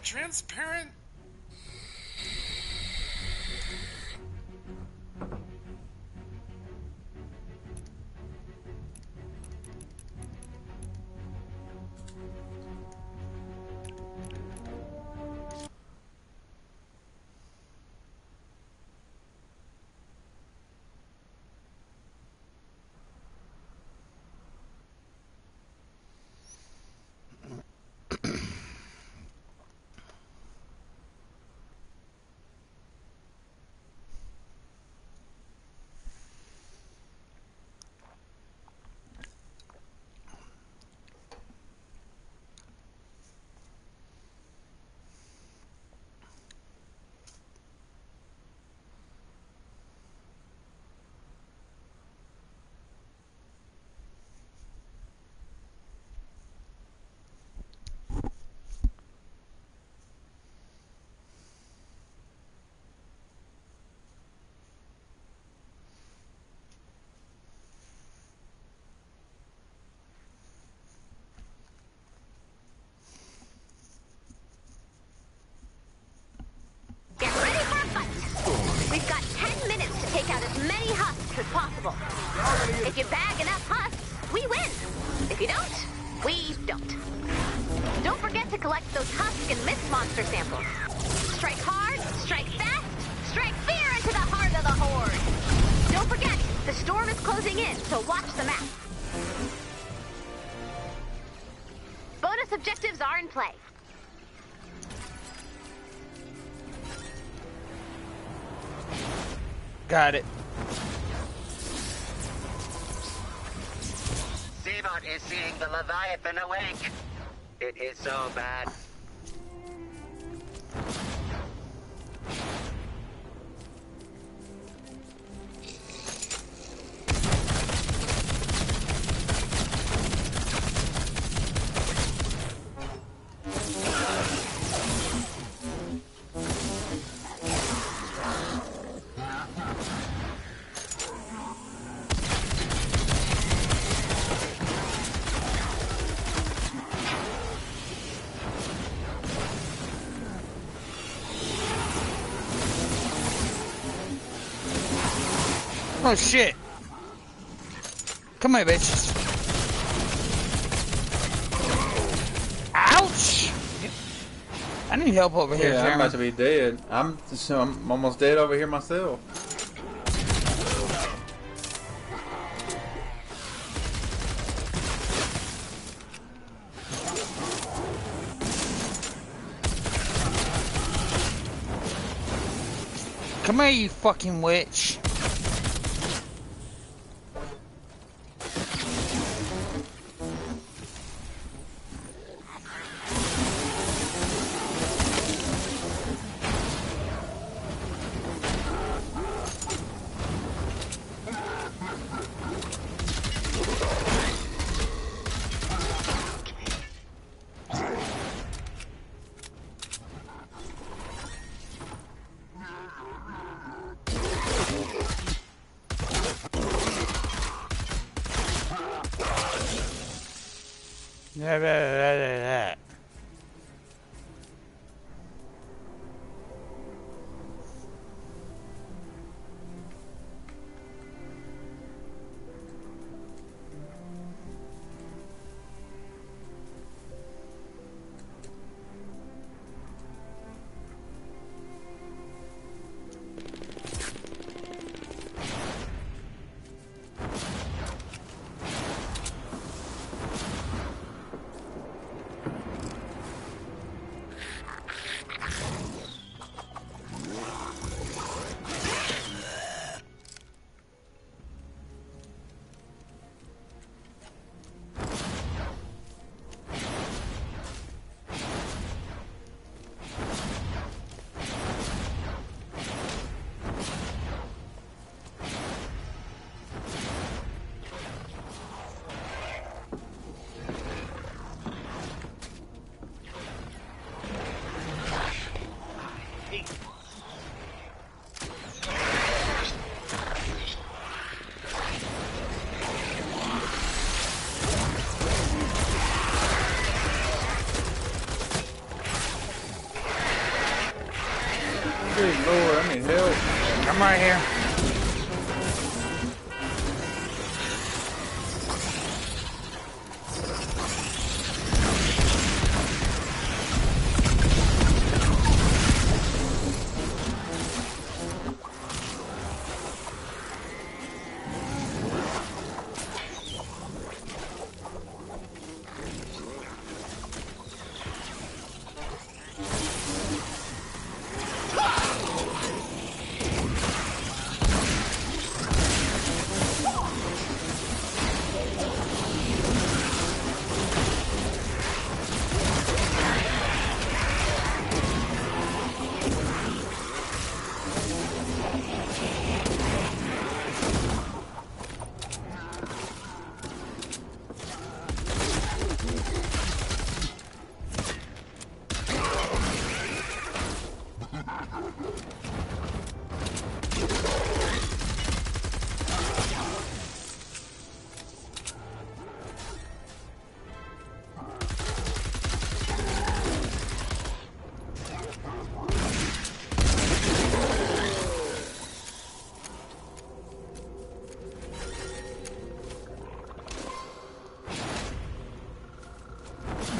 Transparent? Monster samples. Strike hard, strike fast, strike fear into the heart of the horde. Don't forget, the storm is closing in, so watch the map. Bonus objectives are in play. Got it. SEEBOT is seeing the Leviathan awake. It is so bad. Oh shit. Come here, bitches. Ouch! I need help over here, Yeah, I'm about to be dead. I'm, so I'm almost dead over here myself. Come here, you fucking witch.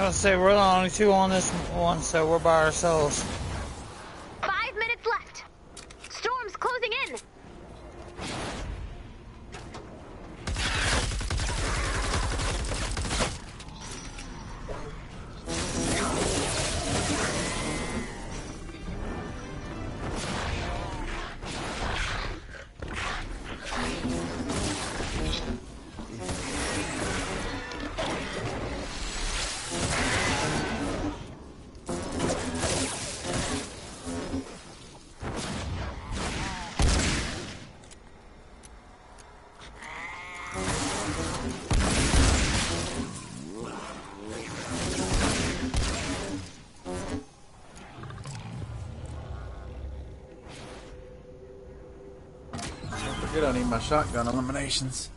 I'll say we're the only two on this one, so we're by ourselves. Don't need my shotgun eliminations.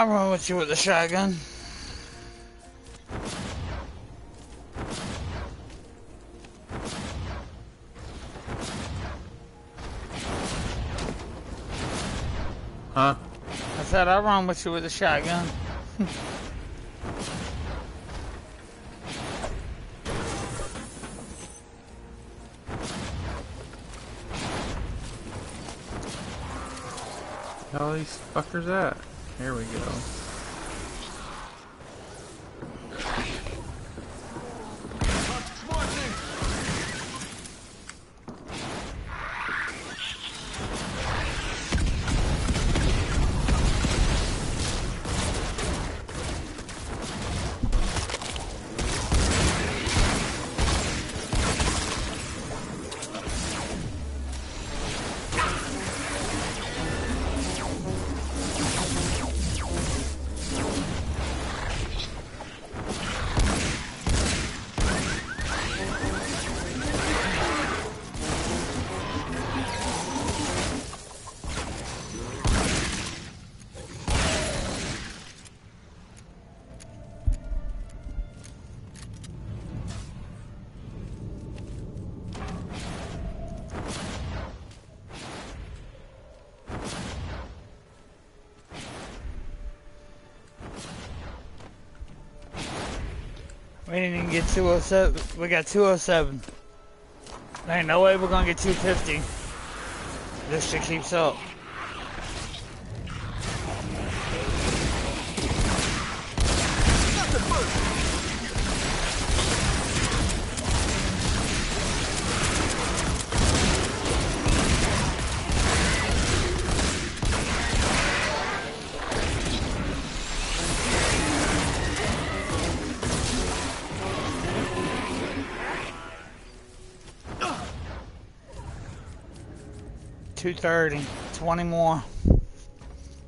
I'll run with you with the shotgun. Huh? I said I'll run with you with the shotgun. All these fuckers at? Here we go. 207. We got 207. There ain't no way we're gonna get 250. This shit keeps up. Two thirty. Twenty more.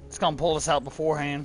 It's gonna pull us out beforehand.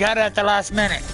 Got it at the last minute.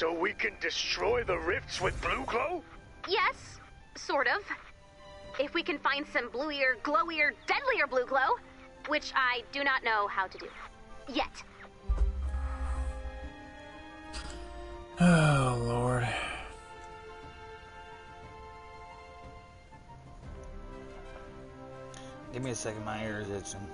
So we can destroy the rifts with BluGlo? Yes, sort of. If we can find some bluier, glowier, deadlier BluGlo, which I do not know how to do. Yet. Oh Lord. Give me a second, my ear is itching.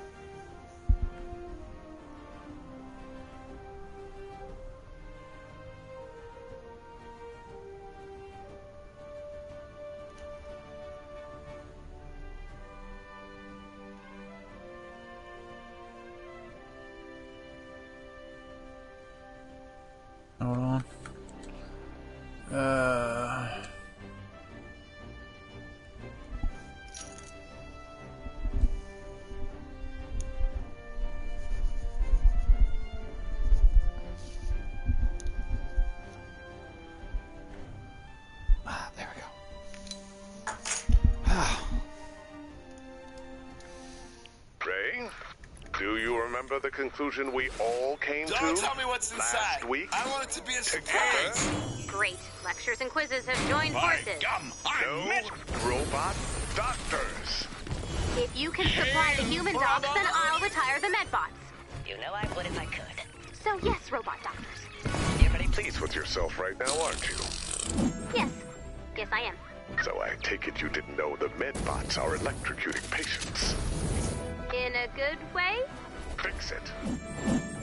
Conclusion we all came Don't to tell me what's last inside. week? I want it to be a Together? surprise. Great. Lectures and quizzes have joined By forces. gum, I'm No met. robot doctors. If you can supply the human docs, then I'll retire the medbots. You know I would if I could. So yes, robot doctors. You're pretty Pleased with yourself right now, aren't you? Yes. Yes, I am. So I take it you didn't know the medbots are electrocuting patients. In a good way? Fix it.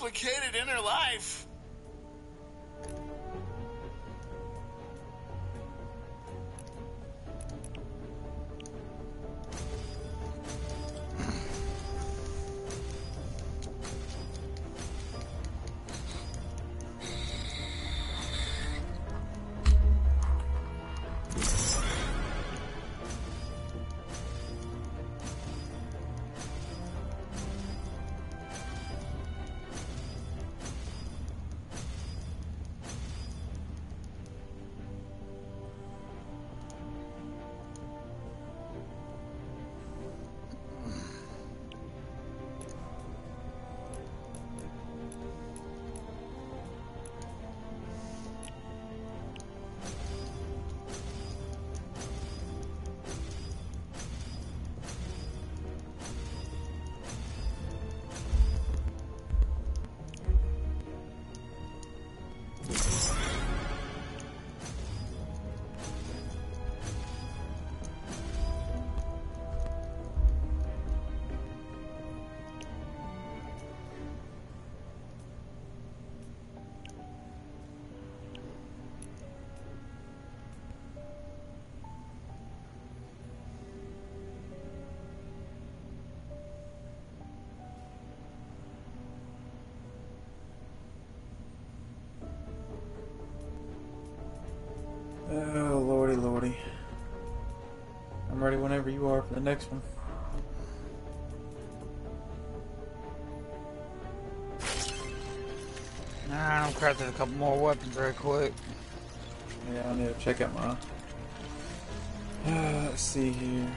Complicated inner life. Oh lordy, lordy. I'm ready whenever you are for the next one. Alright, I'm crafting a couple more weapons right quick. Yeah, I need to check out my. Uh, let's see here.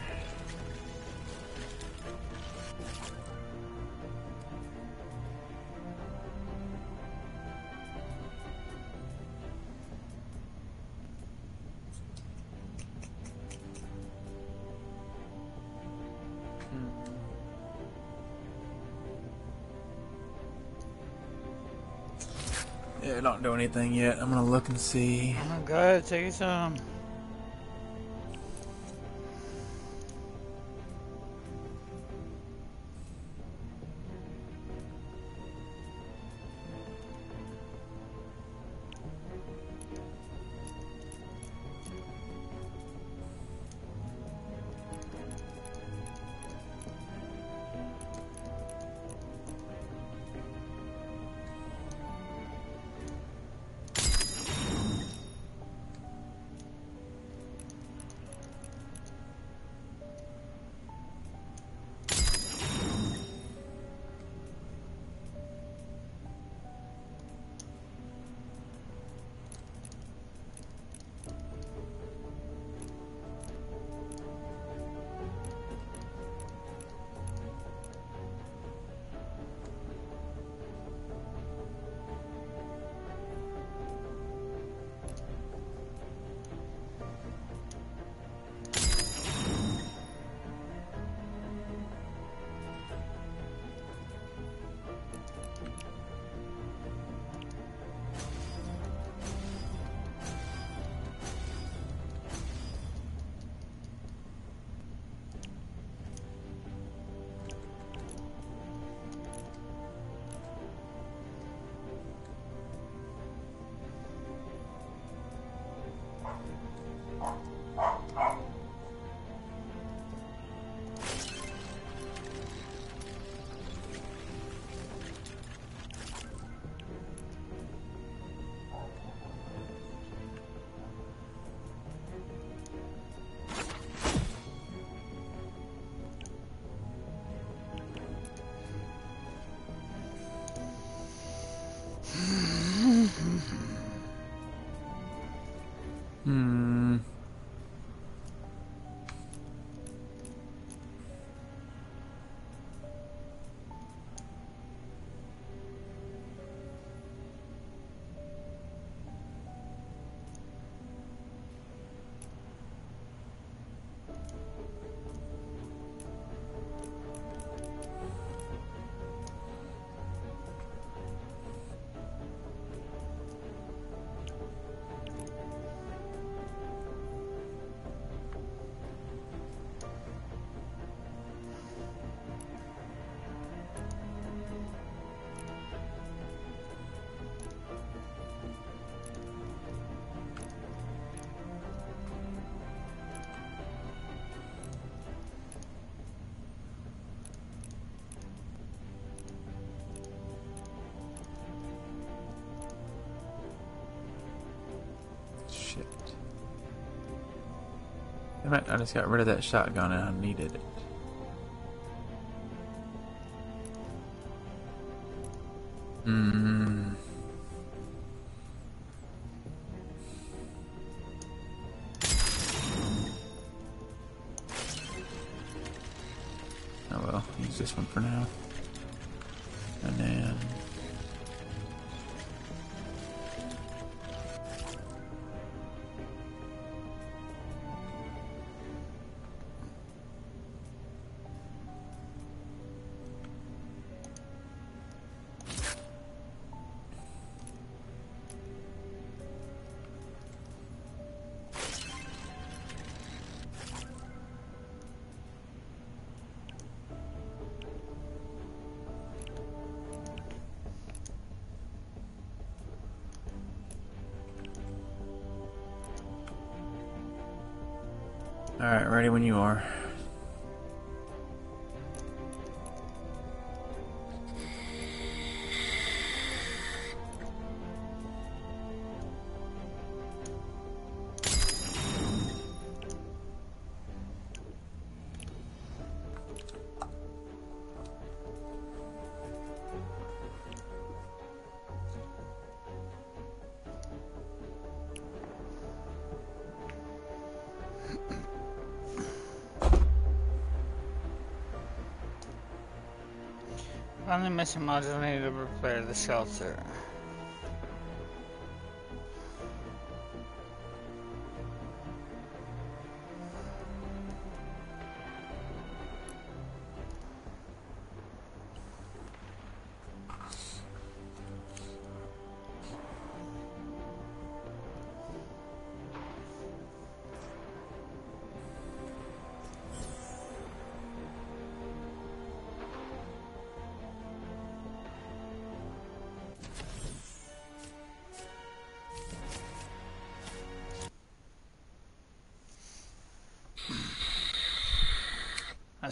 Anything yet. I'm gonna look and see. Oh, Go ahead, take some. Shit. It, I just got rid of that shotgun and I needed it. When you are. On the mission modules, I need to repair the shelter.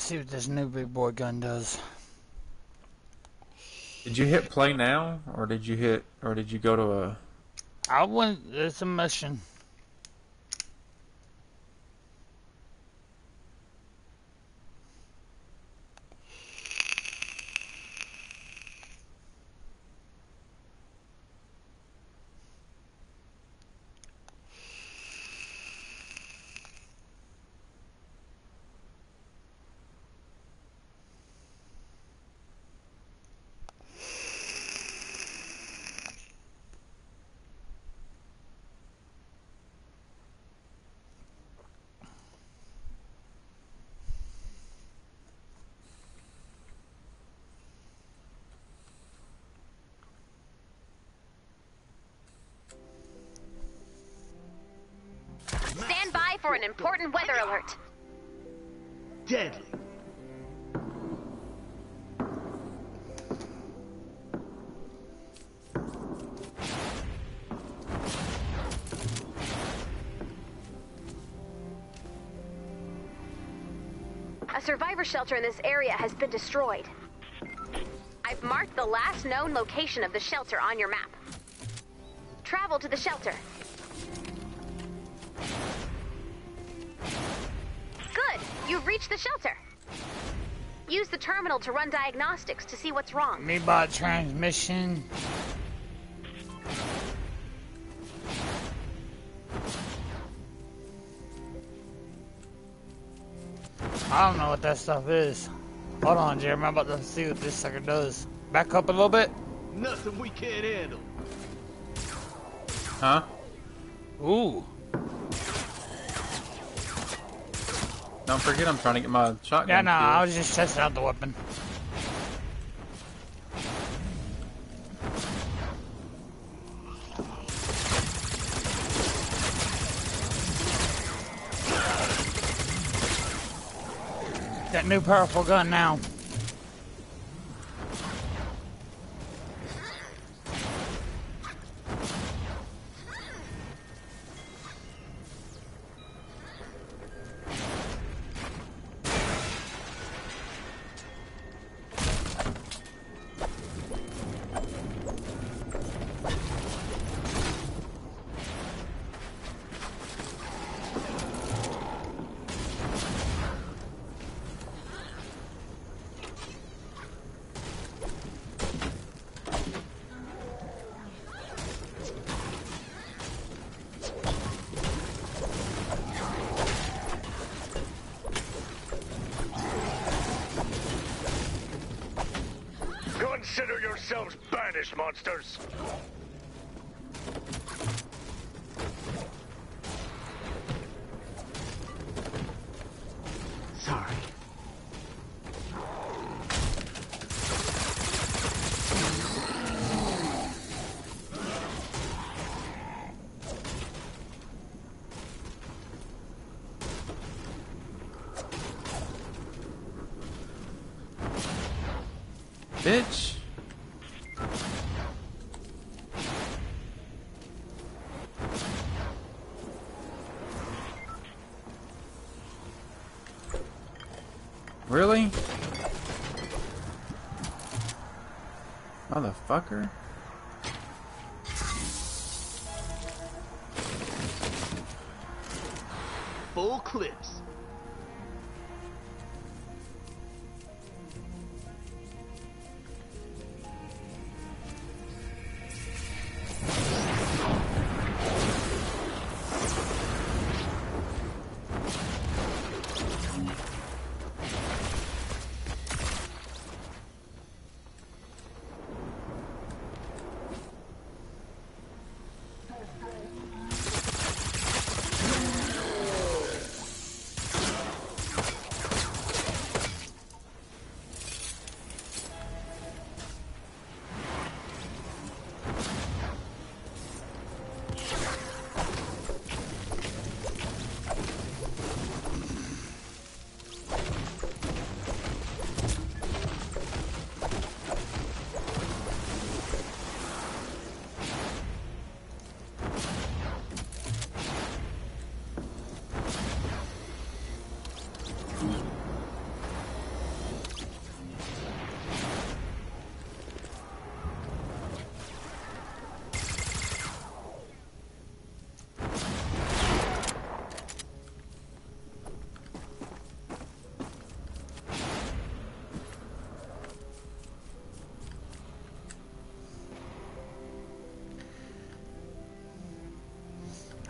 Let's see what this new big boy gun does. Did you hit play now, or did you hit, or did you go to a? I went. It's a mission. Stand by for an important weather alert. Deadly. A survivor shelter in this area has been destroyed. I've marked the last known location of the shelter on your map. Travel to the shelter. You've the shelter. Use the terminal to run diagnostics to see what's wrong. Me bot transmission. I don't know what that stuff is. Hold on, Jeremy. I'm about to see what this sucker does. Back up a little bit. Nothing we can't handle. Huh? Ooh. Don't forget, I'm trying to get my shotgun. Yeah, no, I was just testing out the weapon. That new powerful gun now.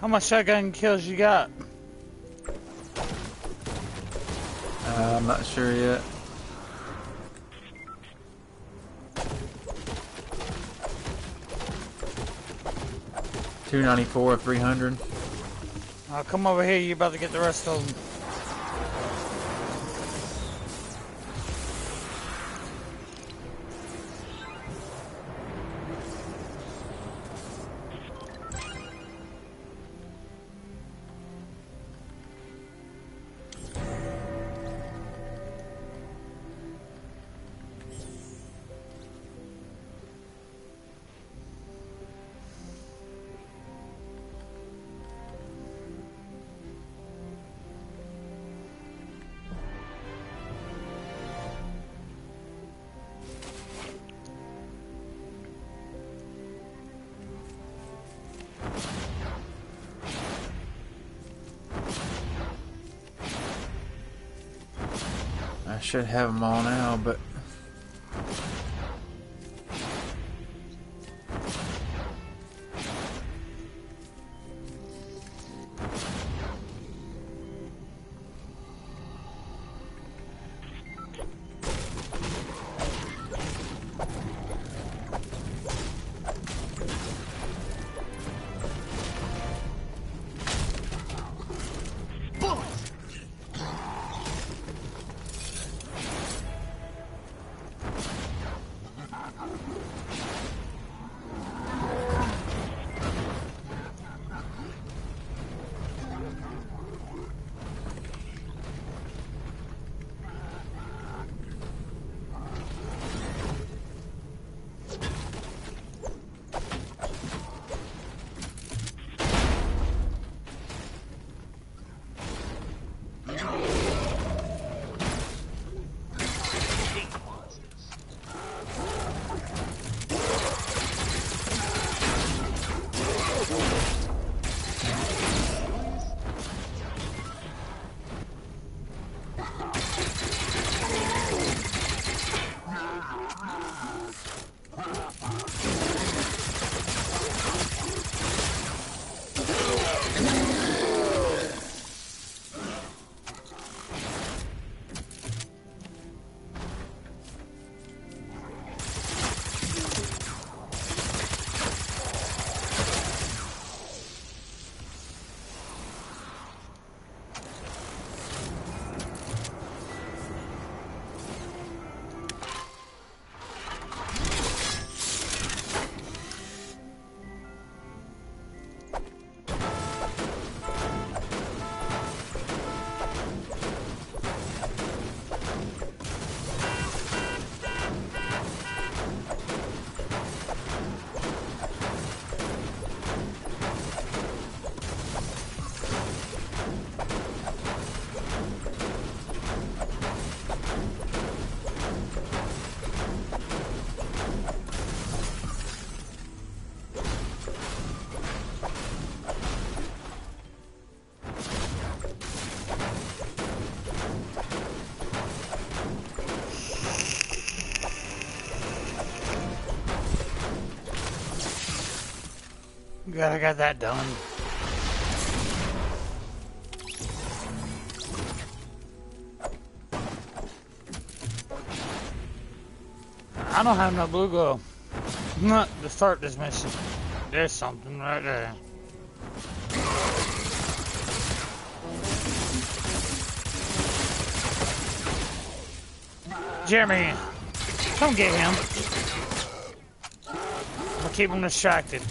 How much shotgun kills you got? Uh, I'm not sure yet. Two ninety-four or three hundred? I'll come over here. You about to get the rest of them. Should have them all now, but Glad I got that done. I don't have no BluGlo. Not to start this mission. There's something right there. Jeremy, come get him. I'll keep him distracted.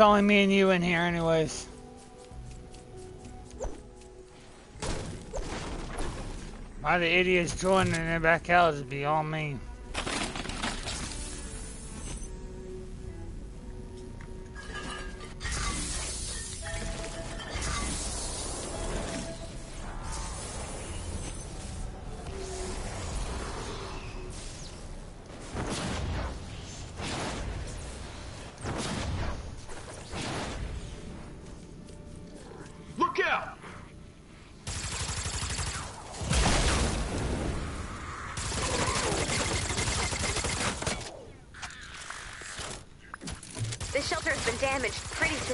It's only me and you in here anyways. Why the idiots joining and back out is beyond me.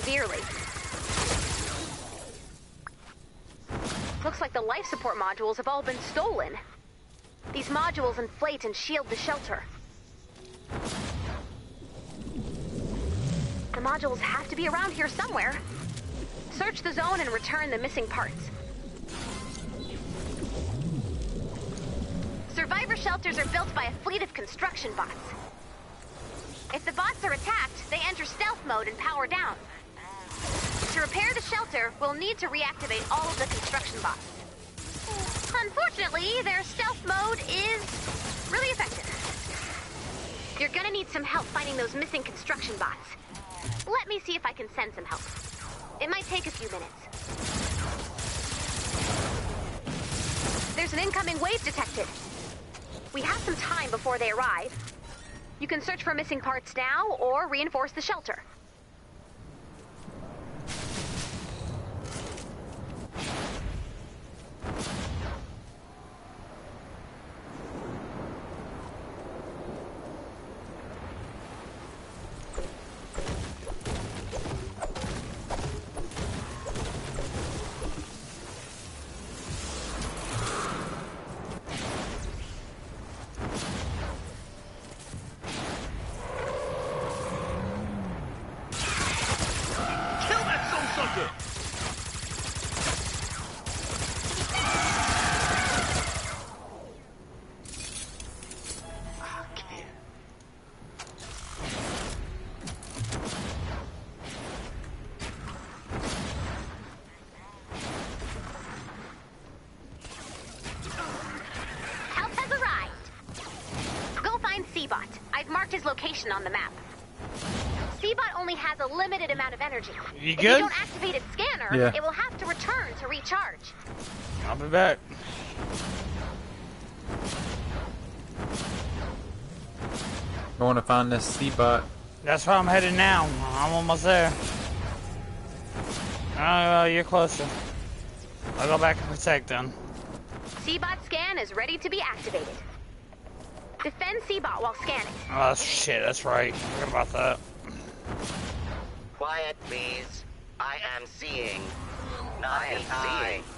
Severely. Looks like the life support modules have all been stolen. These modules inflate and shield the shelter. The modules have to be around here somewhere. Search the zone and return the missing parts. Survivor shelters are built by a fleet of construction bots. If the bots are attacked, they enter stealth mode and power down. To repair the shelter, we'll need to reactivate all of the construction bots. Unfortunately, their stealth mode is really effective. You're gonna need some help finding those missing construction bots. Let me see if I can send some help. It might take a few minutes. There's an incoming wave detected. We have some time before they arrive. You can search for missing parts now or reinforce the shelter. Energy. You if good? you don't activate its scanner, Yeah. it will have to return to recharge. I'll be back. I Going to find this SEEBOT. That's where I'm headed now. I'm almost there. Oh, you're closer. I'll go back and protect them. SEEBOT scan is ready to be activated. Defend SEEBOT while scanning. Oh, shit, that's right. Forgot about that. Quiet, please. I am seeing. Not I am seeing.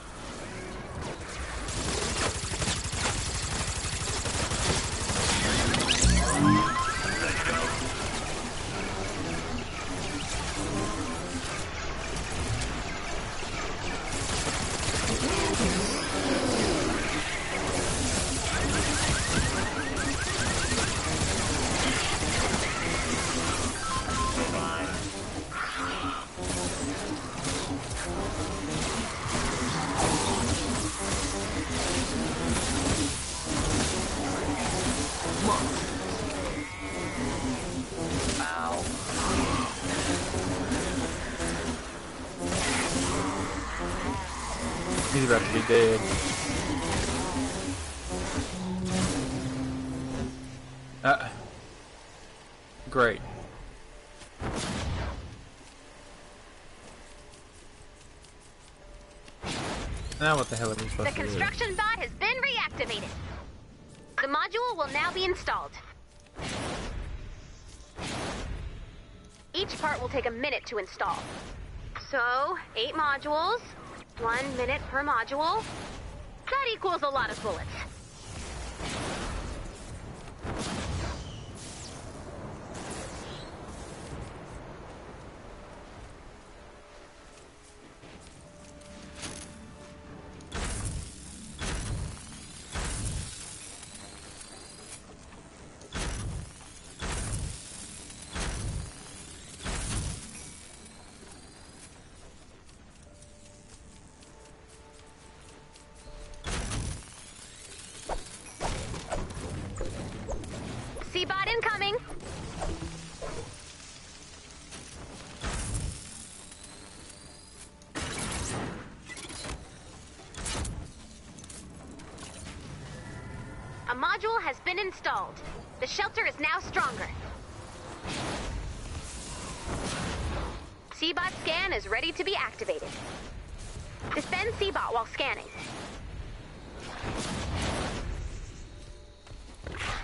Now what the hell are we The supposed to do? construction bot has been reactivated. The module will now be installed. Each part will take a minute to install. So, eight modules, one minute per module. That equals a lot of bullets. Installed. The shelter is now stronger. SEEBOT scan is ready to be activated. Defend SEEBOT while scanning.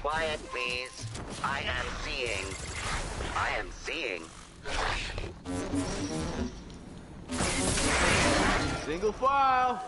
Quiet, please. I am seeing. I am seeing. Single file.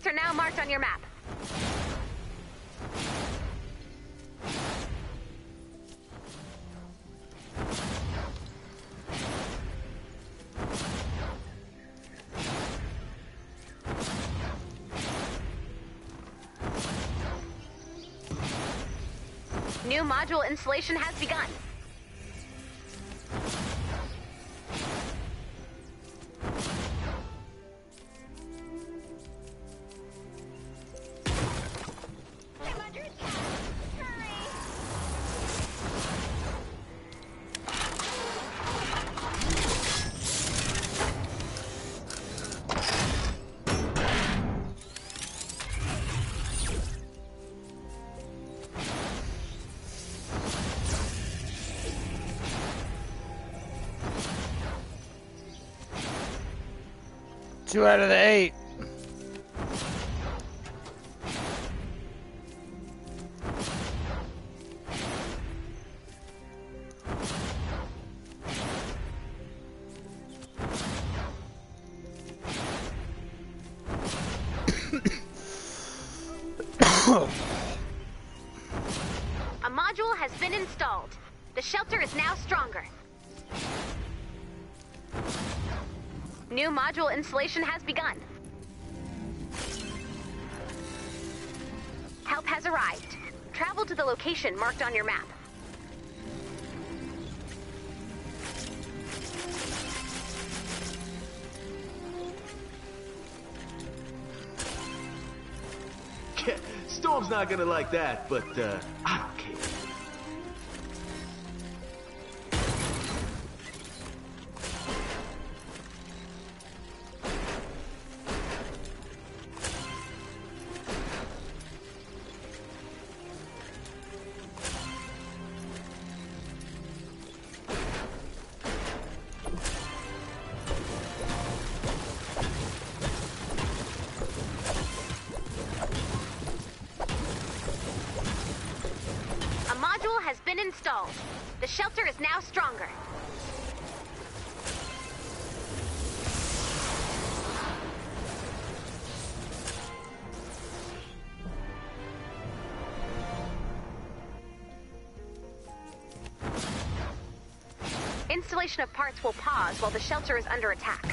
Parts are now marked on your map. New module installation has begun. Two out of the eight. Installation has begun. Help has arrived. Travel to the location marked on your map. Storm's not gonna like that, but uh, pause while the shelter is under attack.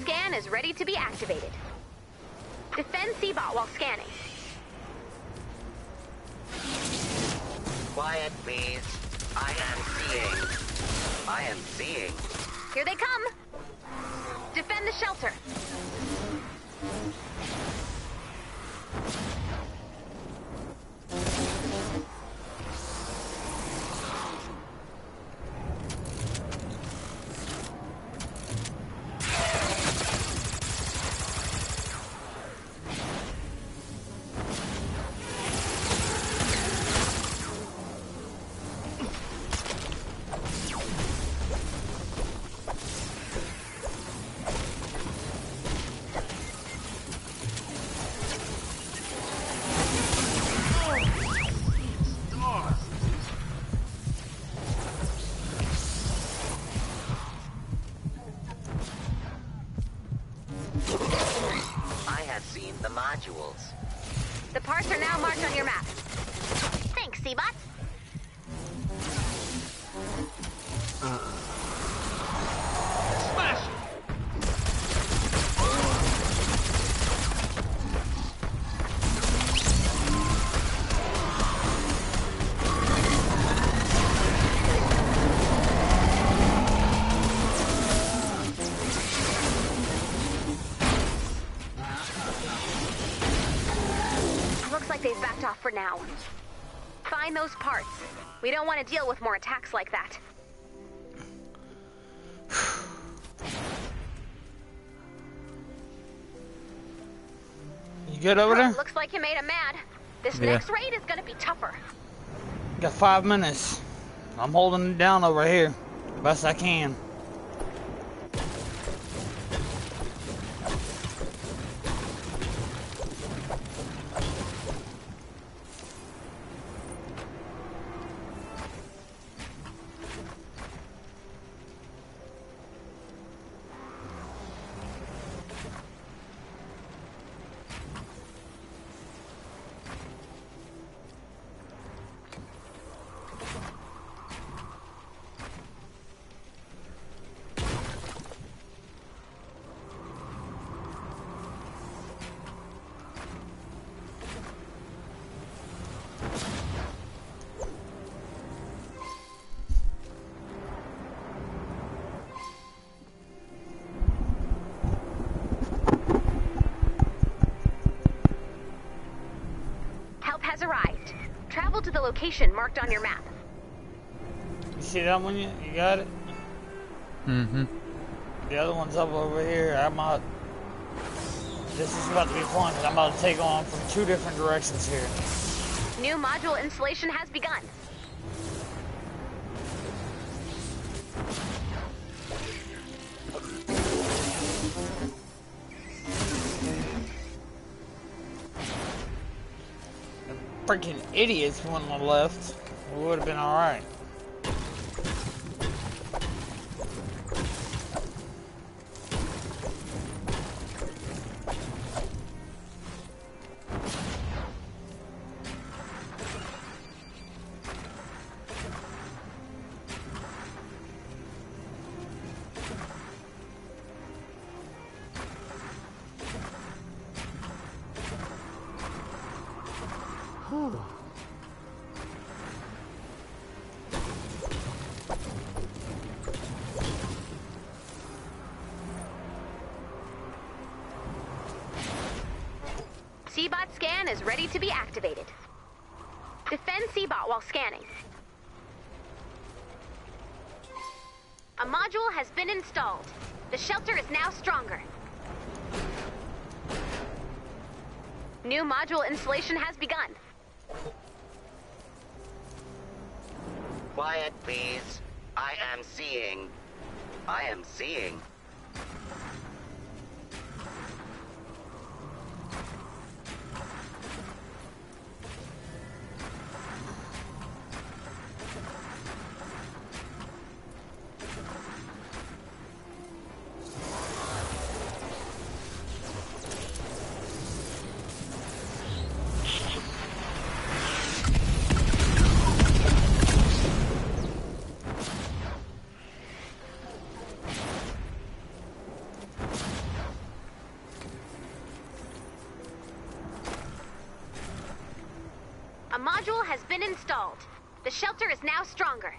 Scan is ready to be activated. Marked on your map. Thanks, SEEBOT. Find those parts. We don't want to deal with more attacks like that. You good over there? Looks like you made him mad. This Yeah. next raid is gonna be tougher. Got five minutes. I'm holding it down over here. Best I can. Location marked on your map. You see that one? You, you got it? Mm-hmm. The other one's up over here. I'm out. This is about to be fun because I'm about to take on from two different directions here. New module installation has begun. Idiots wouldn't have left. We would have been alright. Been installed. The shelter is now stronger.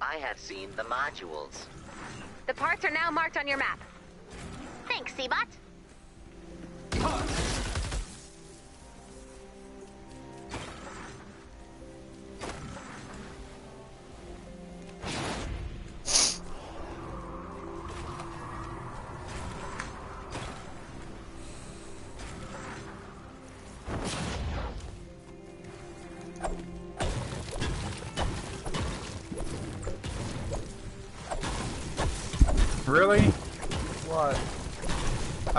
I have seen the modules. The parts are now marked on your map.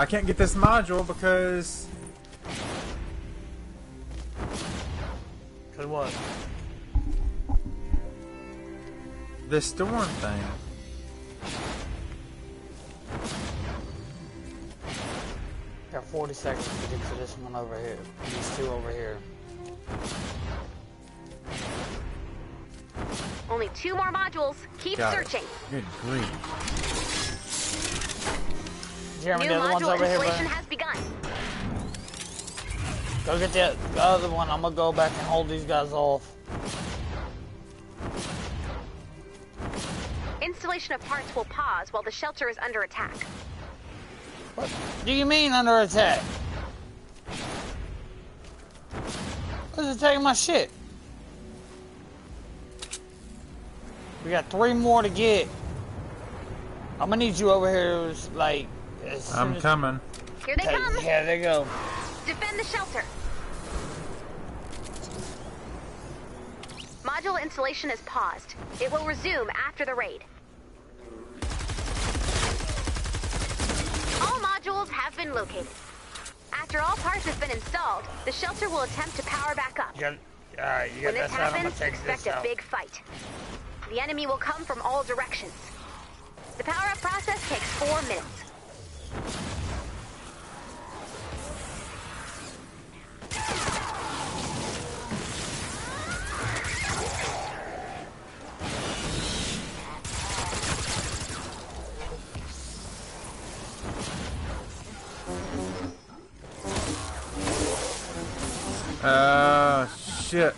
I can't get this module because Cause what? the storm thing. Got 40 seconds to get to this one over here. These two over here. Only two more modules. Keep Got it. searching. Good grief. Jeremy, New the other one's module over here, installation bro. has begun. Go get the, the other one. I'm gonna go back and hold these guys off. Installation of parts will pause while the shelter is under attack. What do you mean under attack? Who's attacking my shit? We got three more to get. I'm gonna need you over here, like. As soon I'm coming. Here they come. Yeah, they go. Defend the shelter. Module installation is paused. It will resume after the raid. All modules have been located. After all parts have been installed, the shelter will attempt to power back up. You got, alright, you got When this that side. I'm happens, expect this a out. big fight. The enemy will come from all directions. The power-up process takes four minutes. Uh, shit.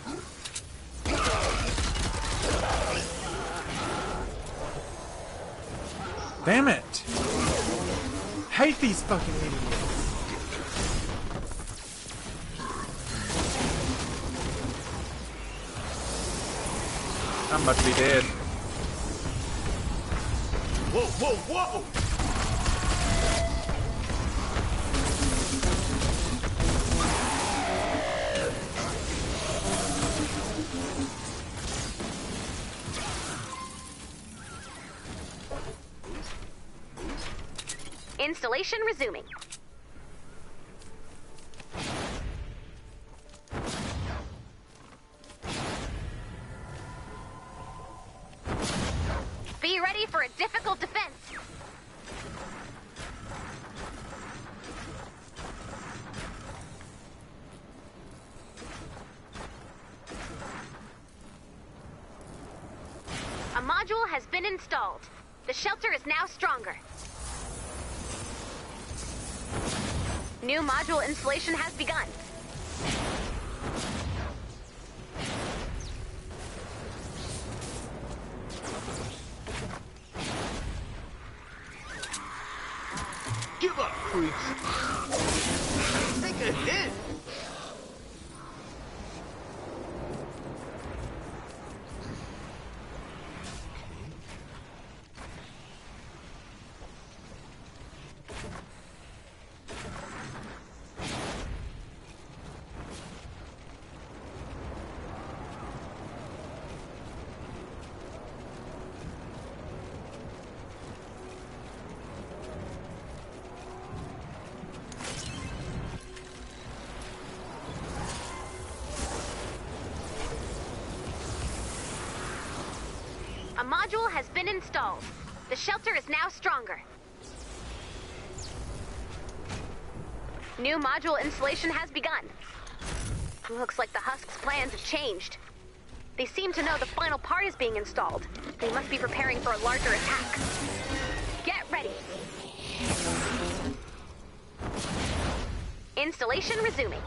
Damn it! Hate these fucking idiots. I'm about to be dead. Whoa, whoa, whoa! Installation resuming. Module installation has begun. Module has been installed. The shelter is now stronger. New module installation has begun. Looks like the Husk's plans have changed. They seem to know the final part is being installed. They must be preparing for a larger attack. Get ready. Installation resuming.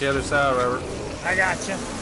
The other side, Robert. I got you.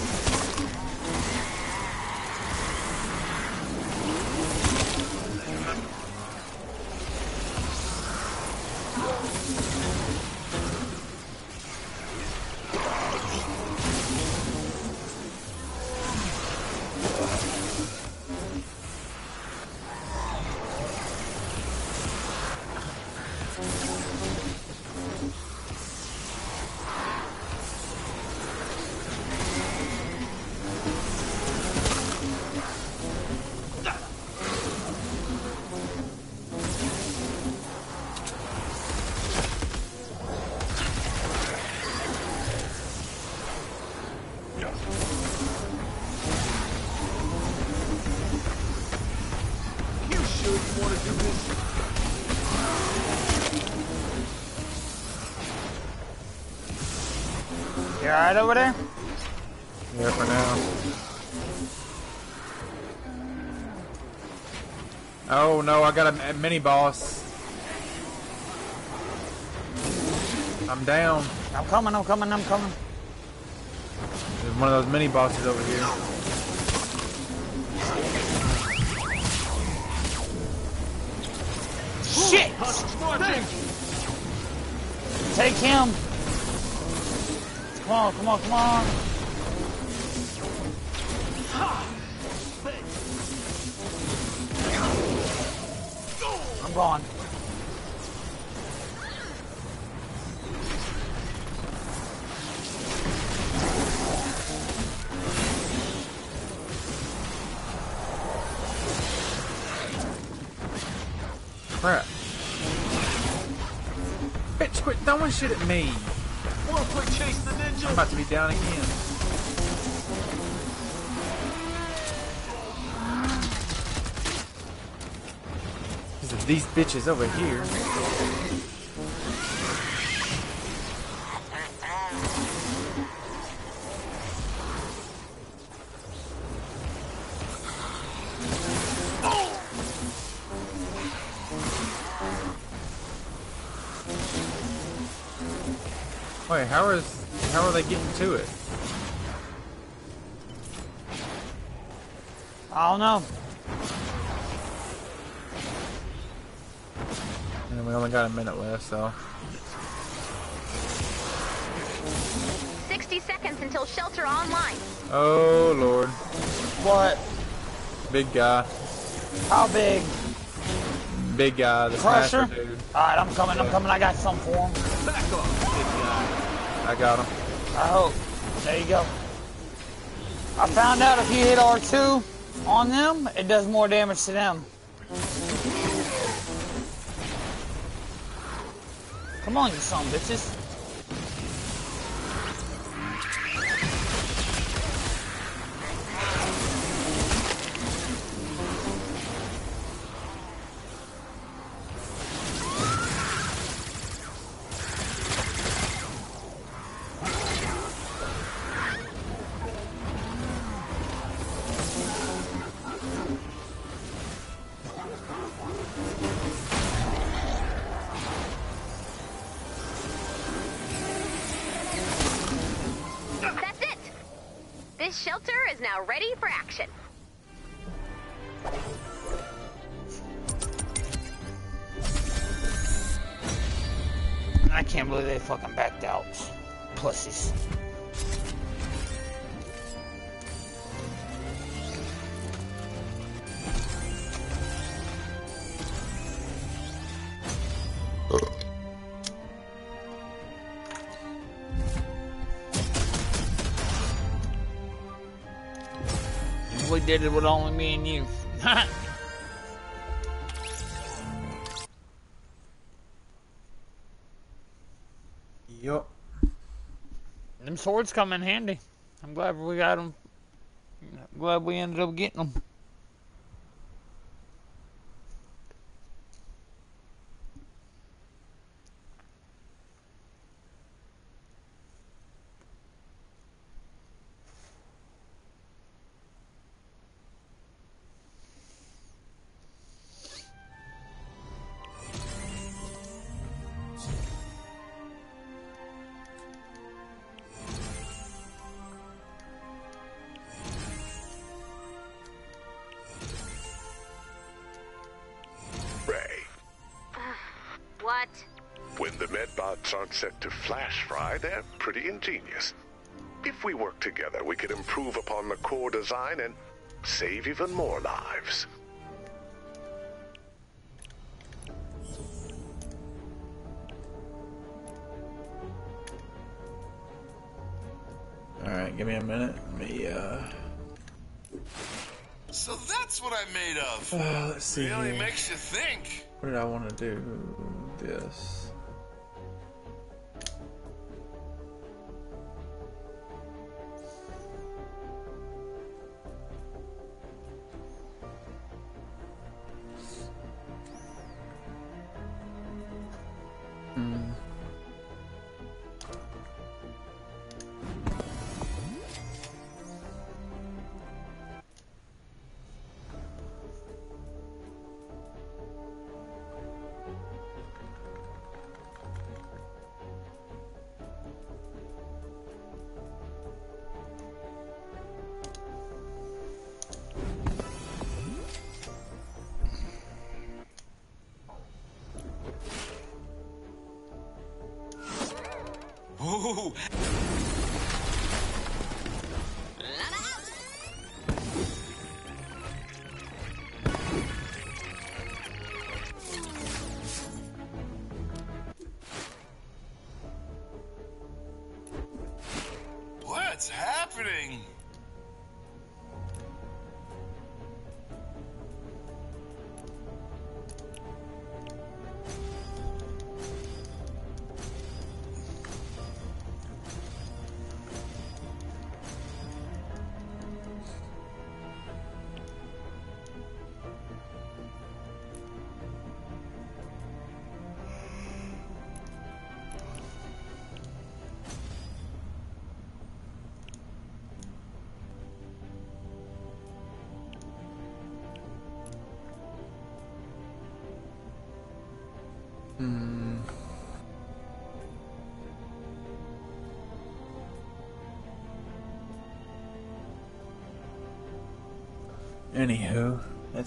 Alright over there? Yeah, for now. Oh no, I got a, a mini boss. I'm down. I'm coming, I'm coming, I'm coming. There's one of those mini bosses over here. Shit! Take him! Come on, come on, come on! I'm gone. Crap. Bitch, quit throwing shit at me. Down again. Because these bitches over here. Wait, how is to it? I don't know. And we only got a minute left, so 60 seconds until shelter online. oh lord, What? big guy, How big? big guy, the Crusher? Alright, I'm coming, I'm coming. I got some for him. Back off, big guy. I got him. I hope. There you go. I found out if you hit R2 on them, it does more damage to them. Come on, you son bitches. Did it with only me and you. Yup. Them swords come in handy. I'm glad we got them. Glad we ended up getting them. Flash they're pretty ingenious. If we work together, we could improve upon the core design and save even more lives. Alright, give me a minute. Let me, uh. So that's what I'm made of. Uh, let's see. Really here. makes you think. What did I want to do? This.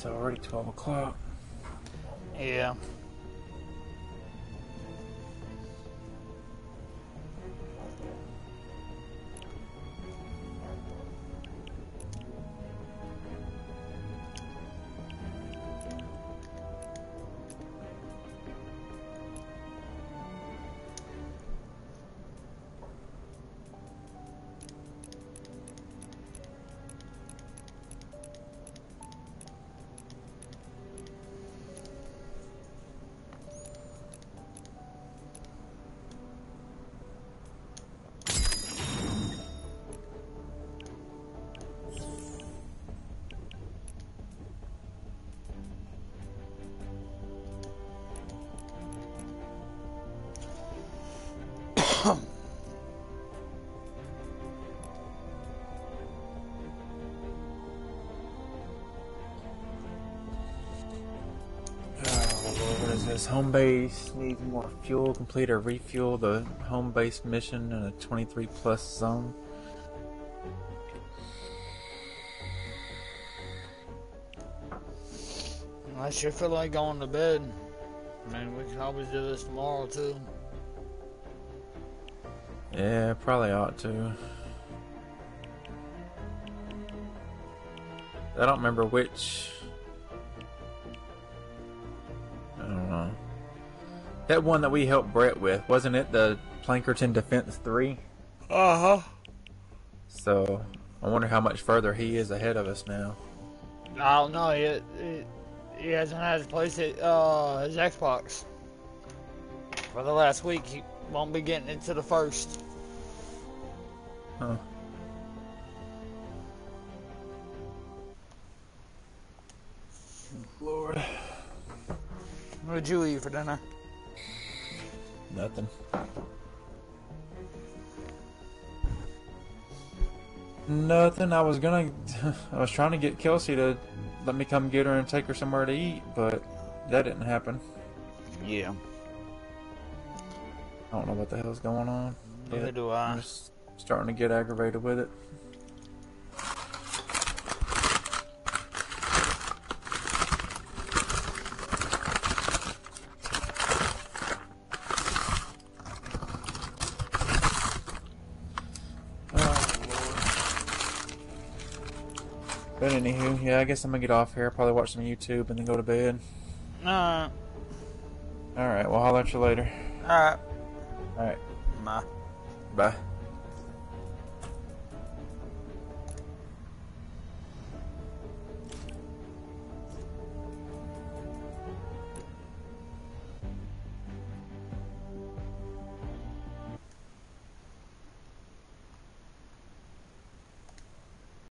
It's already 12 o'clock. Yeah. Home base needs more fuel. Complete or refuel the home base mission in a 23 plus zone. Unless you feel like going to bed. I mean, we can always do this tomorrow too. Yeah, probably ought to. I don't remember which. That one that we helped Brett with, wasn't it the Plankerton Defense 3? Uh huh. So, I wonder how much further he is ahead of us now. I don't know. He, he, he hasn't had his place uh, his Xbox for the last week. He won't be getting into the first. Huh. Lord. What did you eat for dinner? Nothing. Nothing. I was gonna. I was trying to get Kelsey to let me come get her and take her somewhere to eat, but that didn't happen. Yeah. I don't know what the hell's going on. Neither do I. I'm just starting to get aggravated with it. Yeah, I guess I'm gonna get off here. Probably watch some YouTube and then go to bed. Uh, All right. Well, I'll let you later. alright. All right. Bye. Bye.